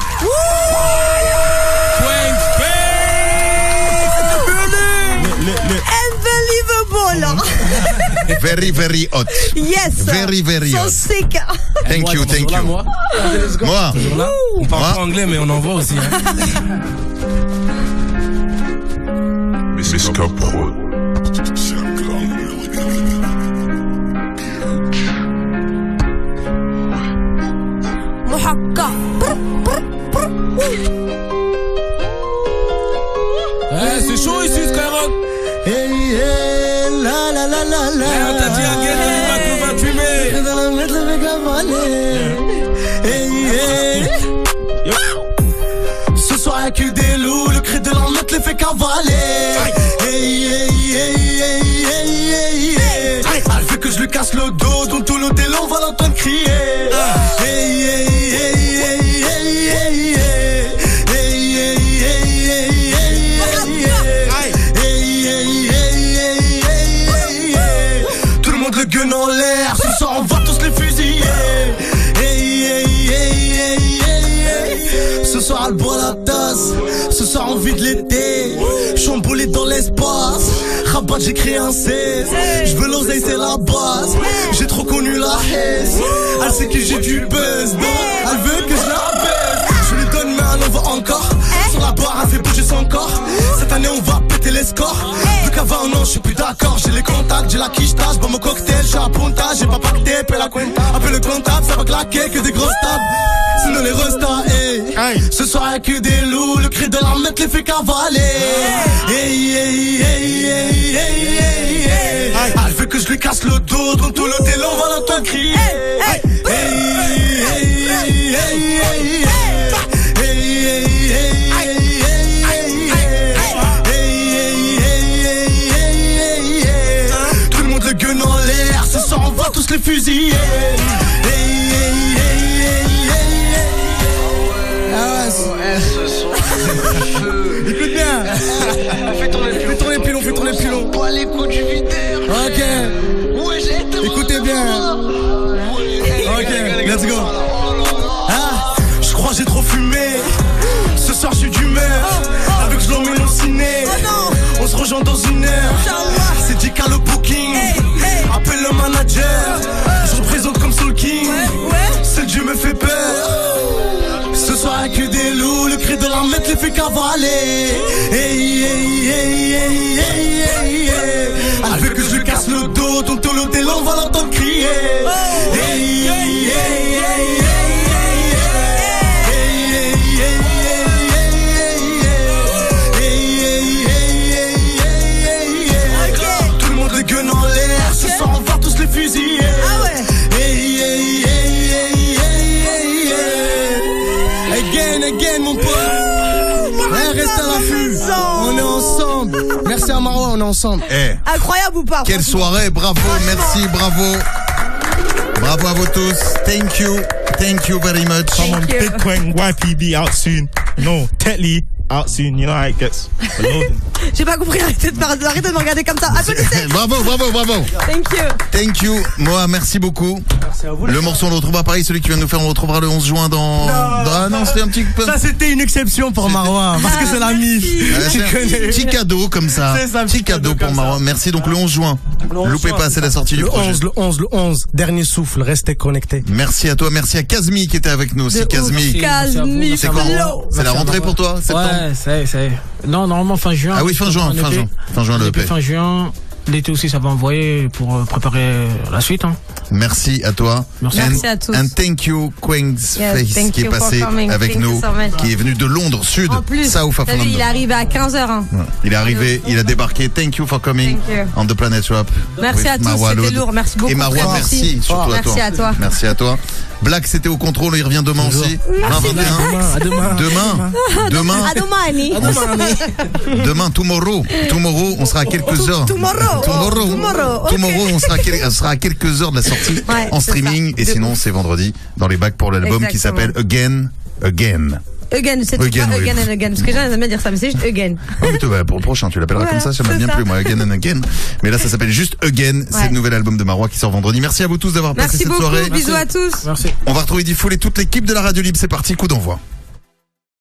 [SPEAKER 2] Very, very hot.
[SPEAKER 10] Yes.
[SPEAKER 2] Very, very
[SPEAKER 10] So
[SPEAKER 2] hot.
[SPEAKER 10] sick.
[SPEAKER 2] Thank you, thank you.
[SPEAKER 5] Moi,
[SPEAKER 2] Moi?
[SPEAKER 5] Là. On parle
[SPEAKER 2] Moi.
[SPEAKER 5] pas anglais, mais on envoie aussi. hein.
[SPEAKER 16] Mr. Pro.
[SPEAKER 5] 28 mai.
[SPEAKER 4] Dans la mettre avec cavaler. Hey, hey. Ce soir y'a que des loups, le cri de la mettre les fait cavaler. Hey, hey, hey, hey, hey, hey, hey. Elle veut que je lui casse le dos, donc tout le délo on va l'entendre crier. Hey, hey, hey, j'ai créé un 16. Je veux l'oseille c'est la base, j'ai trop connu la haine. Elle sait que j'ai du buzz, donc elle veut que je la baise. Je lui donne mais elle en veut encore. Sur la barre elle fait bouger son corps. Cette année on va péter les scores. Vu qu'avant non je suis plus d'accord, j'ai les contacts, j'ai la quiche je bois mon cocktail, je suis à punta, j'ai pas pacté, paie la cuenta. Appelle le comptable, ça va claquer que des grosses tables. Sinon les restas, hey. Ce soir y'a que des loups, le cri de la mettre les fait cavaler. Hey, hey, hey, hey, hey, hey, hey. Elle veut que je lui casse le dos, donc tout le délo on va l'entendre crier. Tout le monde le gun en l'air, ce soir on va tous les fusiller. Fait veut que je casse le dos, tout le délo on va l'entendre crier. On est ensemble. Merci à Marwa, on est ensemble.
[SPEAKER 2] Eh,
[SPEAKER 10] Incroyable ou pas
[SPEAKER 2] quelle soirée, bravo, merci, bravo. Bravo à vous tous. Thank you. Thank you very much.
[SPEAKER 6] Come on, Bitcoin YPB out soon. No, Tetley out soon. You know how it gets.
[SPEAKER 3] J'ai pas compris, arrêtez de, me- arrêtez de me regarder comme ça. Applaudissez.
[SPEAKER 2] bravo, bravo, bravo.
[SPEAKER 3] Thank you.
[SPEAKER 2] Thank you. Moa, merci beaucoup. Le morceau, on le retrouvera pareil. Celui qui vient de nous faire, on le retrouvera le 11 juin dans. dans- Ah non, c'était un petit peu.
[SPEAKER 4] Ça, c'était une exception pour Marois, parce que c'est la mif.
[SPEAKER 2] Ah,
[SPEAKER 4] Tu connais.
[SPEAKER 2] petit cadeau comme ça.
[SPEAKER 4] C'est ça,
[SPEAKER 2] petit cadeau pour Marwan. Merci donc le 11 juin. Loupez pas, c'est la sortie du
[SPEAKER 4] Le
[SPEAKER 2] projet.
[SPEAKER 4] 11, le 11, le 11. Dernier souffle, restez connectés.
[SPEAKER 2] Merci à toi, merci à Kazmi qui était avec nous aussi. Kazmi.
[SPEAKER 5] Kazmi,
[SPEAKER 2] C'est la
[SPEAKER 5] Merci à
[SPEAKER 2] rentrée pour toi septembre
[SPEAKER 5] Ouais, c'est, c'est. Non, normalement fin juin.
[SPEAKER 2] Ah oui, fin juin, fin juin. Fin juin, le
[SPEAKER 5] fin juin. L'été aussi, ça va envoyer pour euh, préparer la suite. Hein.
[SPEAKER 2] Merci à toi.
[SPEAKER 5] Merci.
[SPEAKER 2] And,
[SPEAKER 3] Merci à tous.
[SPEAKER 2] and thank you, Queen's
[SPEAKER 3] Yes,
[SPEAKER 2] Face,
[SPEAKER 3] thank
[SPEAKER 2] qui est passé
[SPEAKER 3] coming.
[SPEAKER 2] avec
[SPEAKER 3] Thank you
[SPEAKER 2] nous,
[SPEAKER 3] so
[SPEAKER 2] qui est venu de Londres, Sud,
[SPEAKER 3] En plus,
[SPEAKER 2] South of
[SPEAKER 3] vu, il est arrivé à 15h. Hein.
[SPEAKER 2] Ouais. Il est arrivé, il a débarqué. Thank you for coming
[SPEAKER 3] Thank you.
[SPEAKER 2] on the Planet Rap.
[SPEAKER 3] Merci à tous, c'était lourd. Merci beaucoup,
[SPEAKER 2] Et Marwa, merci,
[SPEAKER 3] merci.
[SPEAKER 2] surtout à
[SPEAKER 3] Merci
[SPEAKER 2] toi.
[SPEAKER 3] à toi.
[SPEAKER 2] Merci à toi. Black, c'était au contrôle, il revient demain aussi.
[SPEAKER 3] Merci,
[SPEAKER 2] 20, 21.
[SPEAKER 5] À demain.
[SPEAKER 2] Demain, demain,
[SPEAKER 3] domani.
[SPEAKER 2] demain, tomorrow, tomorrow, on sera à quelques heures.
[SPEAKER 3] tomorrow.
[SPEAKER 2] tomorrow,
[SPEAKER 3] Tomorrow,
[SPEAKER 2] on sera, à quel- on sera à quelques heures de la sortie
[SPEAKER 3] Ouais,
[SPEAKER 2] en streaming.
[SPEAKER 3] ça.
[SPEAKER 2] Et
[SPEAKER 3] De
[SPEAKER 2] sinon, c'est vendredi dans les bacs pour l'album qui s'appelle Again, Again.
[SPEAKER 3] Again, c'est
[SPEAKER 2] Again,
[SPEAKER 3] pas
[SPEAKER 2] oui.
[SPEAKER 3] again and again. Parce que aiment bien dire ça, mais c'est juste again.
[SPEAKER 2] Oh, mais toi, bah, pour le prochain, tu l'appelleras
[SPEAKER 3] Voilà,
[SPEAKER 2] comme ça, ça m'a bien plu, moi, Again and Again. Mais là, ça s'appelle juste Again. C'est le nouvel album de Marois qui sort vendredi. Merci à vous tous d'avoir passé
[SPEAKER 3] Merci
[SPEAKER 2] cette
[SPEAKER 3] beaucoup.
[SPEAKER 2] soirée.
[SPEAKER 3] Bisous à tous.
[SPEAKER 5] Merci.
[SPEAKER 2] On va retrouver Diffoul et toute l'équipe de la Radio Libre. C'est parti, coup d'envoi.